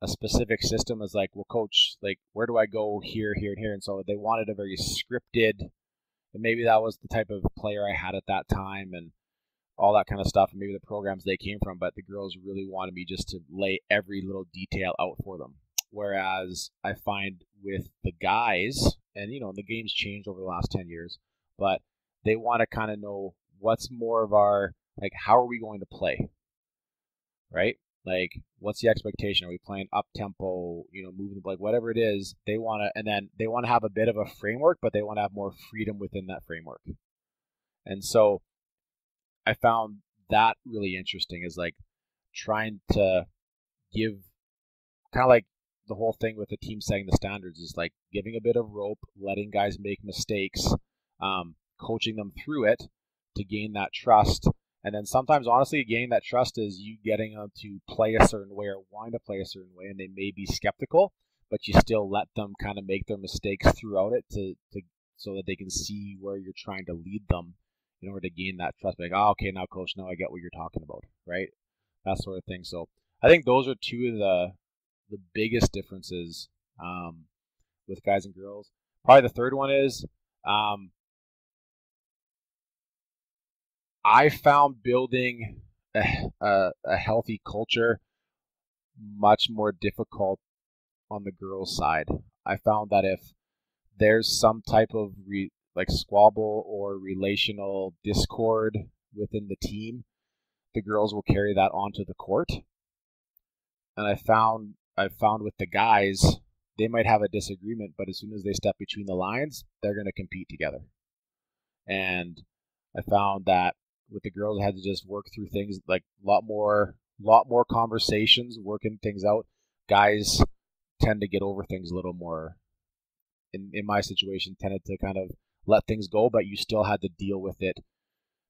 a specific system as like, well, coach, like, where do I go here, here, and here? And so they wanted a very scripted, and maybe that was the type of player I had at that time, and all that kind of stuff, and maybe the programs they came from. But the girls really wanted me just to lay every little detail out for them. Whereas I find with the guys, and you know, the game's changed over the last ten years, but they want to kind of know what's more of our like, how are we going to play, right? Like, what's the expectation? Are we playing up tempo? You know, moving like whatever it is. They want to, and then they want to have a bit of a framework, but they want to have more freedom within that framework. And so, I found that really interesting. Is like trying to give kind of like the whole thing with the team setting the standards is like giving a bit of rope, letting guys make mistakes, um, coaching them through it to gain that trust, and then sometimes, honestly, gaining that trust is you getting them to play a certain way or wanting to play a certain way, and they may be skeptical, but you still let them kind of make their mistakes throughout it to, to so that they can see where you're trying to lead them in order to gain that trust. Like, oh, okay, now, coach, now I get what you're talking about, right? That sort of thing. So I think those are two of the the biggest differences um, with guys and girls. Probably the third one is um, I found building a, a, a, healthy culture much more difficult on the girls' side. I found that if there's some type of re, like squabble or relational discord within the team, the girls will carry that onto the court. And I found I found with the guys, they might have a disagreement, but as soon as they step between the lines, they're going to compete together. And I found that with the girls I had to just work through things like a lot more lot more conversations working things out. Guys tend to get over things a little more. In, in my situation tended to kind of let things go but you still had to deal with it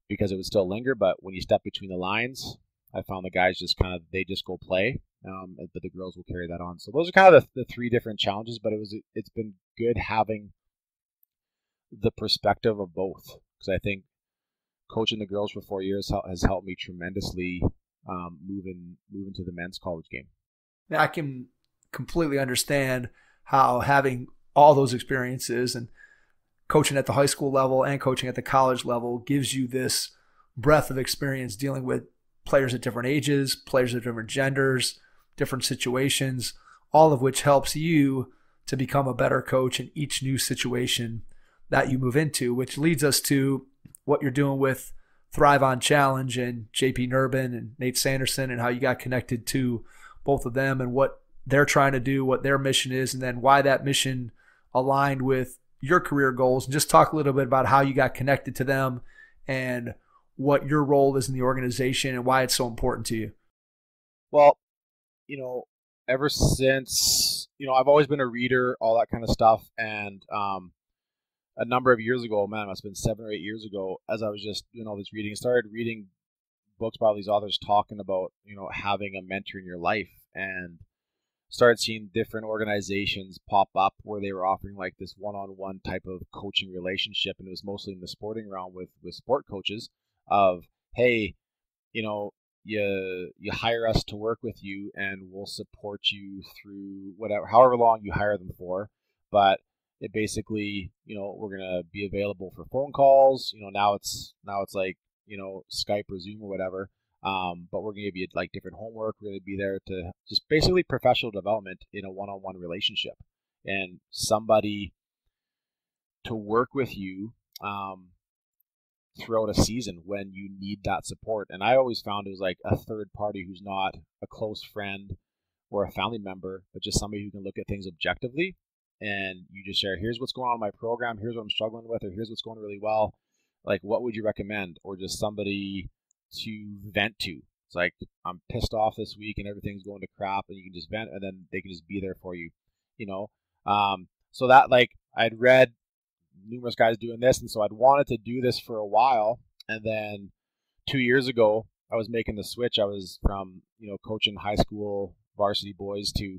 because it would still linger. But when you step between the lines i found the guys just kind of they just go play um, but the girls will carry that on so those are kind of the, the three different challenges but it was it's been good having the perspective of both because i think coaching the girls for four years has helped me tremendously um, moving moving to the men's college game. I can completely understand how having all those experiences and coaching at the high school level and coaching at the college level gives you this breadth of experience dealing with players at different ages, players of different genders, different situations, all of which helps you to become a better coach in each new situation that you move into, which leads us to what you're doing with Thrive on Challenge and JP Nerbun and Nate Sanderson and how you got connected to both of them and what they're trying to do, what their mission is, and then why that mission aligned with your career goals. And just talk a little bit about how you got connected to them and what your role is in the organization and why it's so important to you. Well, you know, ever since you know, I've always been a reader, all that kind of stuff, and um, a number of years ago, man, it must have been seven or eight years ago, as I was just doing all this reading, I started reading books by all these authors talking about, you know, having a mentor in your life and started seeing different organizations pop up where they were offering like this one-on-one type of coaching relationship and it was mostly in the sporting realm with with sport coaches of hey you know you you hire us to work with you and we'll support you through whatever however long you hire them for but it basically you know we're gonna be available for phone calls you know now it's now it's like you know skype or zoom or whatever um, but we're gonna give you like different homework gonna be there to just basically professional development in a one-on-one relationship and somebody to work with you um, throughout a season when you need that support. And i always found it was like a third party who's not a close friend or a family member but just somebody who can look at things objectively and you just share here's what's going on in my program. Here's what i'm struggling with or here's what's going really well. Like what would you recommend? Or just somebody to vent to. It's like i'm pissed off this week and everything's going to crap and you can just vent and then they can just be there for you you know? Um, so that like i'd read numerous guys doing this and so i'd wanted to do this for a while. And then two years ago i was making the switch. I was from you know coaching high school varsity boys to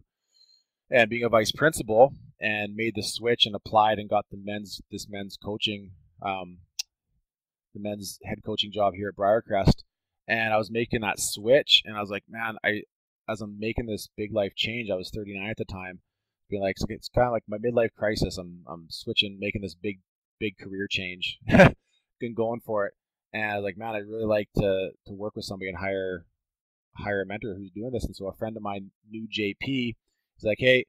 and being a vice principal and made the switch and applied and got the men's this men's coaching um, the men's head coaching job here at Briercrest. And I was making that switch and I was like man I as I'm making this big life change I was 39 at the time like it's kind of like my midlife crisis. I'm I'm switching making this big big career change. Been going for it. And like man I'd really like to to work with somebody and hire hire a mentor who's doing this. And so a friend of mine knew JP He's like, hey,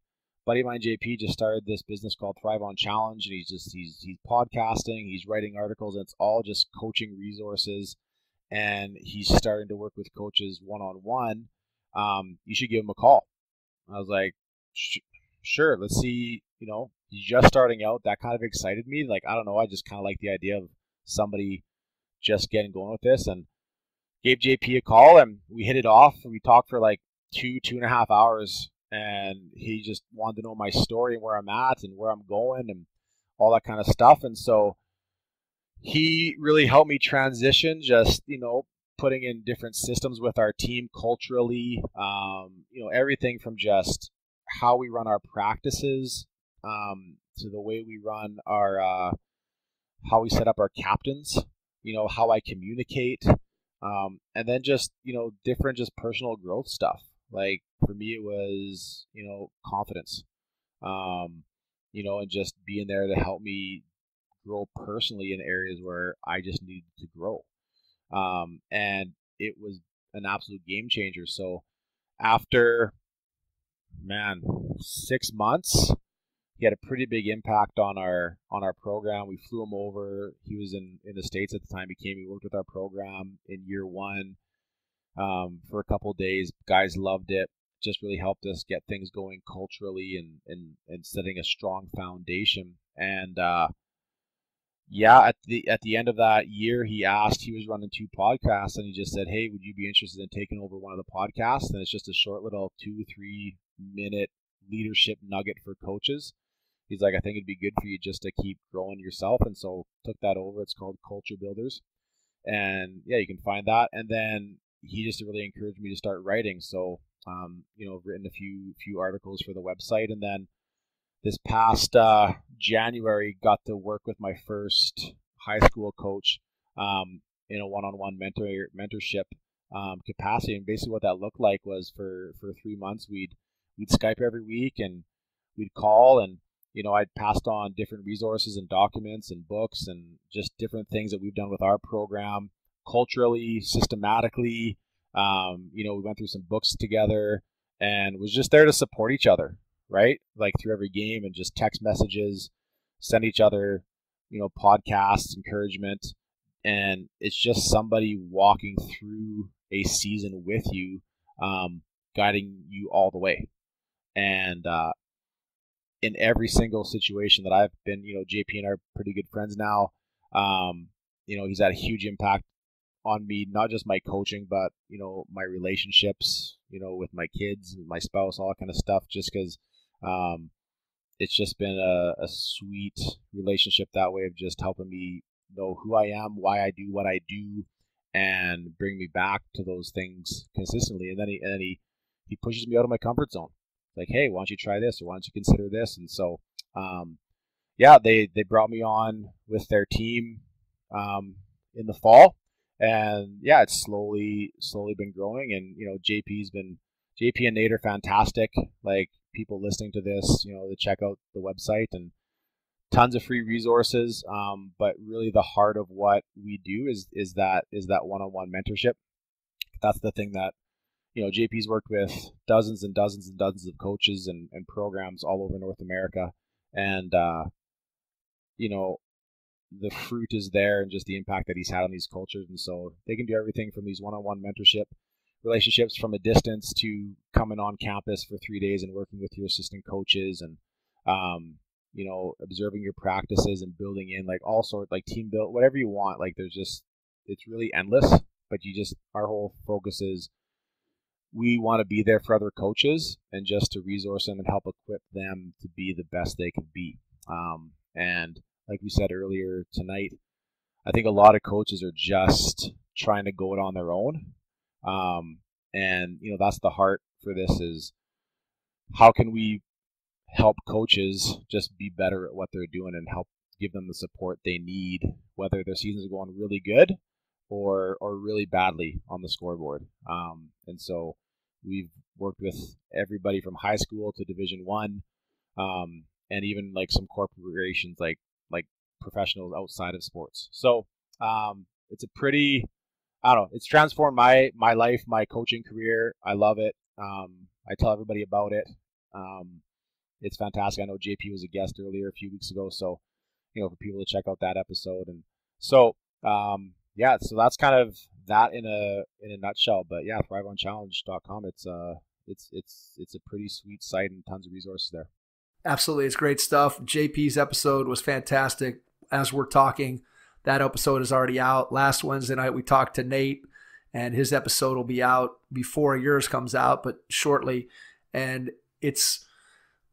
buddy of mine, JP, just started this business called Thrive on Challenge, and he's just he's he's podcasting, he's writing articles, and it's all just coaching resources, and he's starting to work with coaches one on one. You should give him a call. I was like, sure, let's see. You know, he's just starting out. That kind of excited me. Like, I don't know, I just kind of like the idea of somebody just getting going with this, and gave JP a call, and we hit it off. We talked for like two two and a half hours and he just wanted to know my story and where I'm at and where I'm going and all that kind of stuff. And so he really helped me transition, just you know, putting in different systems with our team culturally. Um, you know, everything from just how we run our practices um, to the way we run our uh, how we set up our captains. You know, how I communicate. Um, and then just you know different just personal growth stuff like for me, it was you know confidence, um, you know, and just being there to help me grow personally in areas where I just needed to grow, um, and it was an absolute game changer. So after man six months he had a pretty big impact on our on our program. We flew him over. He was in in the states at the time. He came. He worked with our program in year one um, for a couple days. Guys loved it. Just really helped us get things going culturally and and, and setting a strong foundation. And uh, yeah, at the at the end of that year, he asked. He was running two podcasts, and he just said, "Hey, would you be interested in taking over one of the podcasts?" And it's just a short little two three minute leadership nugget for coaches. He's like, I think it'd be good for you just to keep growing yourself, and so took that over. It's called Culture Builders, and yeah, you can find that. And then he just really encouraged me to start writing. So, um, you know, I've written a few few articles for the website, and then this past uh, January got to work with my first high school coach um, in a one-on-one mentor mentorship um, capacity. And basically, what that looked like was for for three months, we'd we'd Skype every week, and we'd call, and you know, I'd passed on different resources and documents and books and just different things that we've done with our program culturally, systematically. Um, you know, we went through some books together and was just there to support each other, right? Like through every game and just text messages, send each other, you know, podcasts, encouragement. And it's just somebody walking through a season with you, um, guiding you all the way. And uh, in every single situation that I've been, you know, JP and I are pretty good friends now. Um, you know, he's had a huge impact on me, not just my coaching, but you know, my relationships, you know, with my kids, my spouse, all that kind of stuff. Just because um, it's just been a, a sweet relationship that way of just helping me know who I am, why I do what I do, and bring me back to those things consistently. And then he and then he he pushes me out of my comfort zone. Like, hey, why don't you try this, or why don't you consider this? And so, um, yeah, they they brought me on with their team um, in the fall, and yeah, it's slowly slowly been growing. And you know, JP's been JP and Nate are fantastic. Like people listening to this, you know, to check out the website and tons of free resources. Um, but really, the heart of what we do is is that is that one on one mentorship. That's the thing that you know JP's worked with dozens and dozens and dozens of coaches and, and programs all over North America, and uh, you know the fruit is there and just the impact that he's had on these cultures. And so they can do everything from these one on one mentorship relationships from a distance to coming on campus for three days and working with your assistant coaches and, um, you know, observing your practices and building in like all sorts like team build, whatever you want. Like there's just, it's really endless, but you just, our whole focus is we want to be there for other coaches and just to resource them and help equip them to be the best they can be. Um, and like we said earlier tonight, I think a lot of coaches are just trying to go it on their own. Um, and you know that's the heart for this is how can we help coaches just be better at what they're doing and help give them the support they need, whether their seasons are going really good or or really badly on the scoreboard. Um, and so we've worked with everybody from high school to Division One, um, and even like some corporations like like professionals outside of sports. So um, it's a pretty, I don't know, it's transformed my my life, my coaching career. I love it. Um, I tell everybody about it. Um, it's fantastic. I know JP was a guest earlier a few weeks ago, so you know for people to check out that episode. And so um, yeah, so that's kind of that in a in a nutshell. But yeah, thriveonchallenge.com. It's uh it's it's it's a pretty sweet site and tons of resources there. Absolutely. It's great stuff. JP's episode was fantastic. As we're talking, that episode is already out. Last Wednesday night, we talked to Nate, and his episode will be out before yours comes out, but shortly. And it's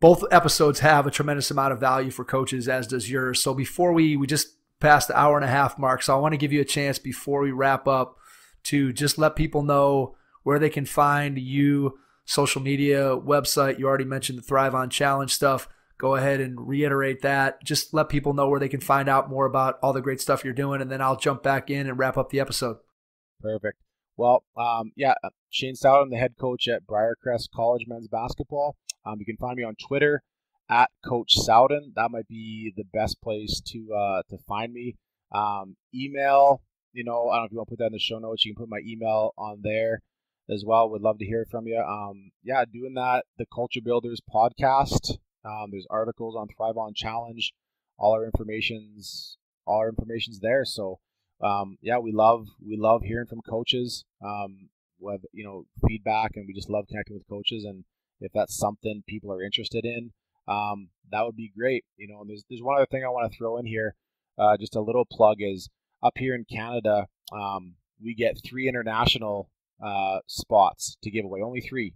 both episodes have a tremendous amount of value for coaches, as does yours. So before we, we just passed the hour and a half mark. So I want to give you a chance before we wrap up to just let people know where they can find you social media, website. You already mentioned the Thrive on Challenge stuff. Go ahead and reiterate that. Just let people know where they can find out more about all the great stuff you're doing, and then I'll jump back in and wrap up the episode. Perfect. Well, um, yeah, uh, Shane Sowden, I'm the head coach at Briercrest College men's basketball. Um, you can find me on Twitter at Coach Sowden. That might be the best place to uh, to find me. Um, email, you know, I don't know if you want to put that in the show notes. You can put my email on there as well. Would love to hear from you. Um, yeah, doing that. The Culture Builders podcast. Um, there's articles on Thrive on Challenge. All our information's all our information's there. So um, yeah, we love we love hearing from coaches. Um, with you know feedback, and we just love connecting with coaches. And if that's something people are interested in, um, that would be great. You know, and there's there's one other thing I want to throw in here. Uh, just a little plug is up here in Canada, um, we get three international uh, spots to give away, only three,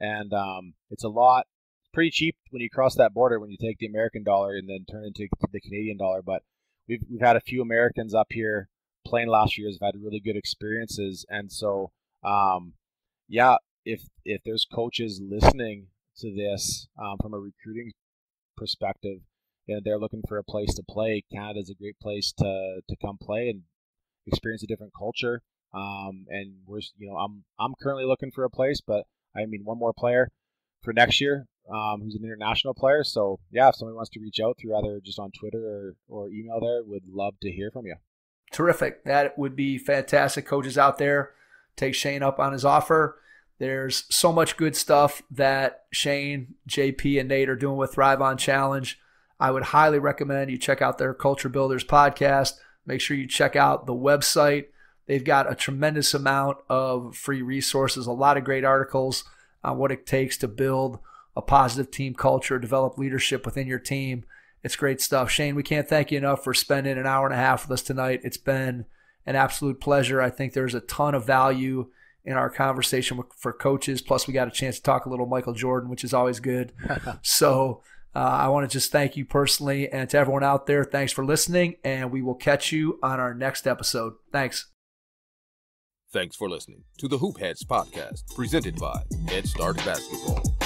and um, it's a lot. Pretty cheap when you cross that border when you take the American dollar and then turn into the Canadian dollar. But we've we've had a few Americans up here playing last year have had really good experiences, and so um, yeah, if if there's coaches listening to this um, from a recruiting perspective, and they're looking for a place to play, Canada's a great place to to come play and experience a different culture. Um, and we're, you know, I'm I'm currently looking for a place, but I mean one more player for next year, um, who's an international player. So yeah, if somebody wants to reach out through either just on Twitter or, or email there, would love to hear from you. Terrific. That would be fantastic. Coaches out there, take Shane up on his offer. There's so much good stuff that Shane, JP, and Nate are doing with Thrive on Challenge. I would highly recommend you check out their Culture Builders podcast. Make sure you check out the website. They've got a tremendous amount of free resources, a lot of great articles on what it takes to build a positive team culture, develop leadership within your team. It's great stuff. Shane, we can't thank you enough for spending an hour and a half with us tonight. It's been an absolute pleasure. I think there's a ton of value in our conversation for coaches. Plus, we got a chance to talk a little Michael Jordan, which is always good. so, uh, I want to just thank you personally and to everyone out there. Thanks for listening, and we will catch you on our next episode. Thanks. Thanks for listening to the Hoop Heads podcast, presented by Head Start Basketball.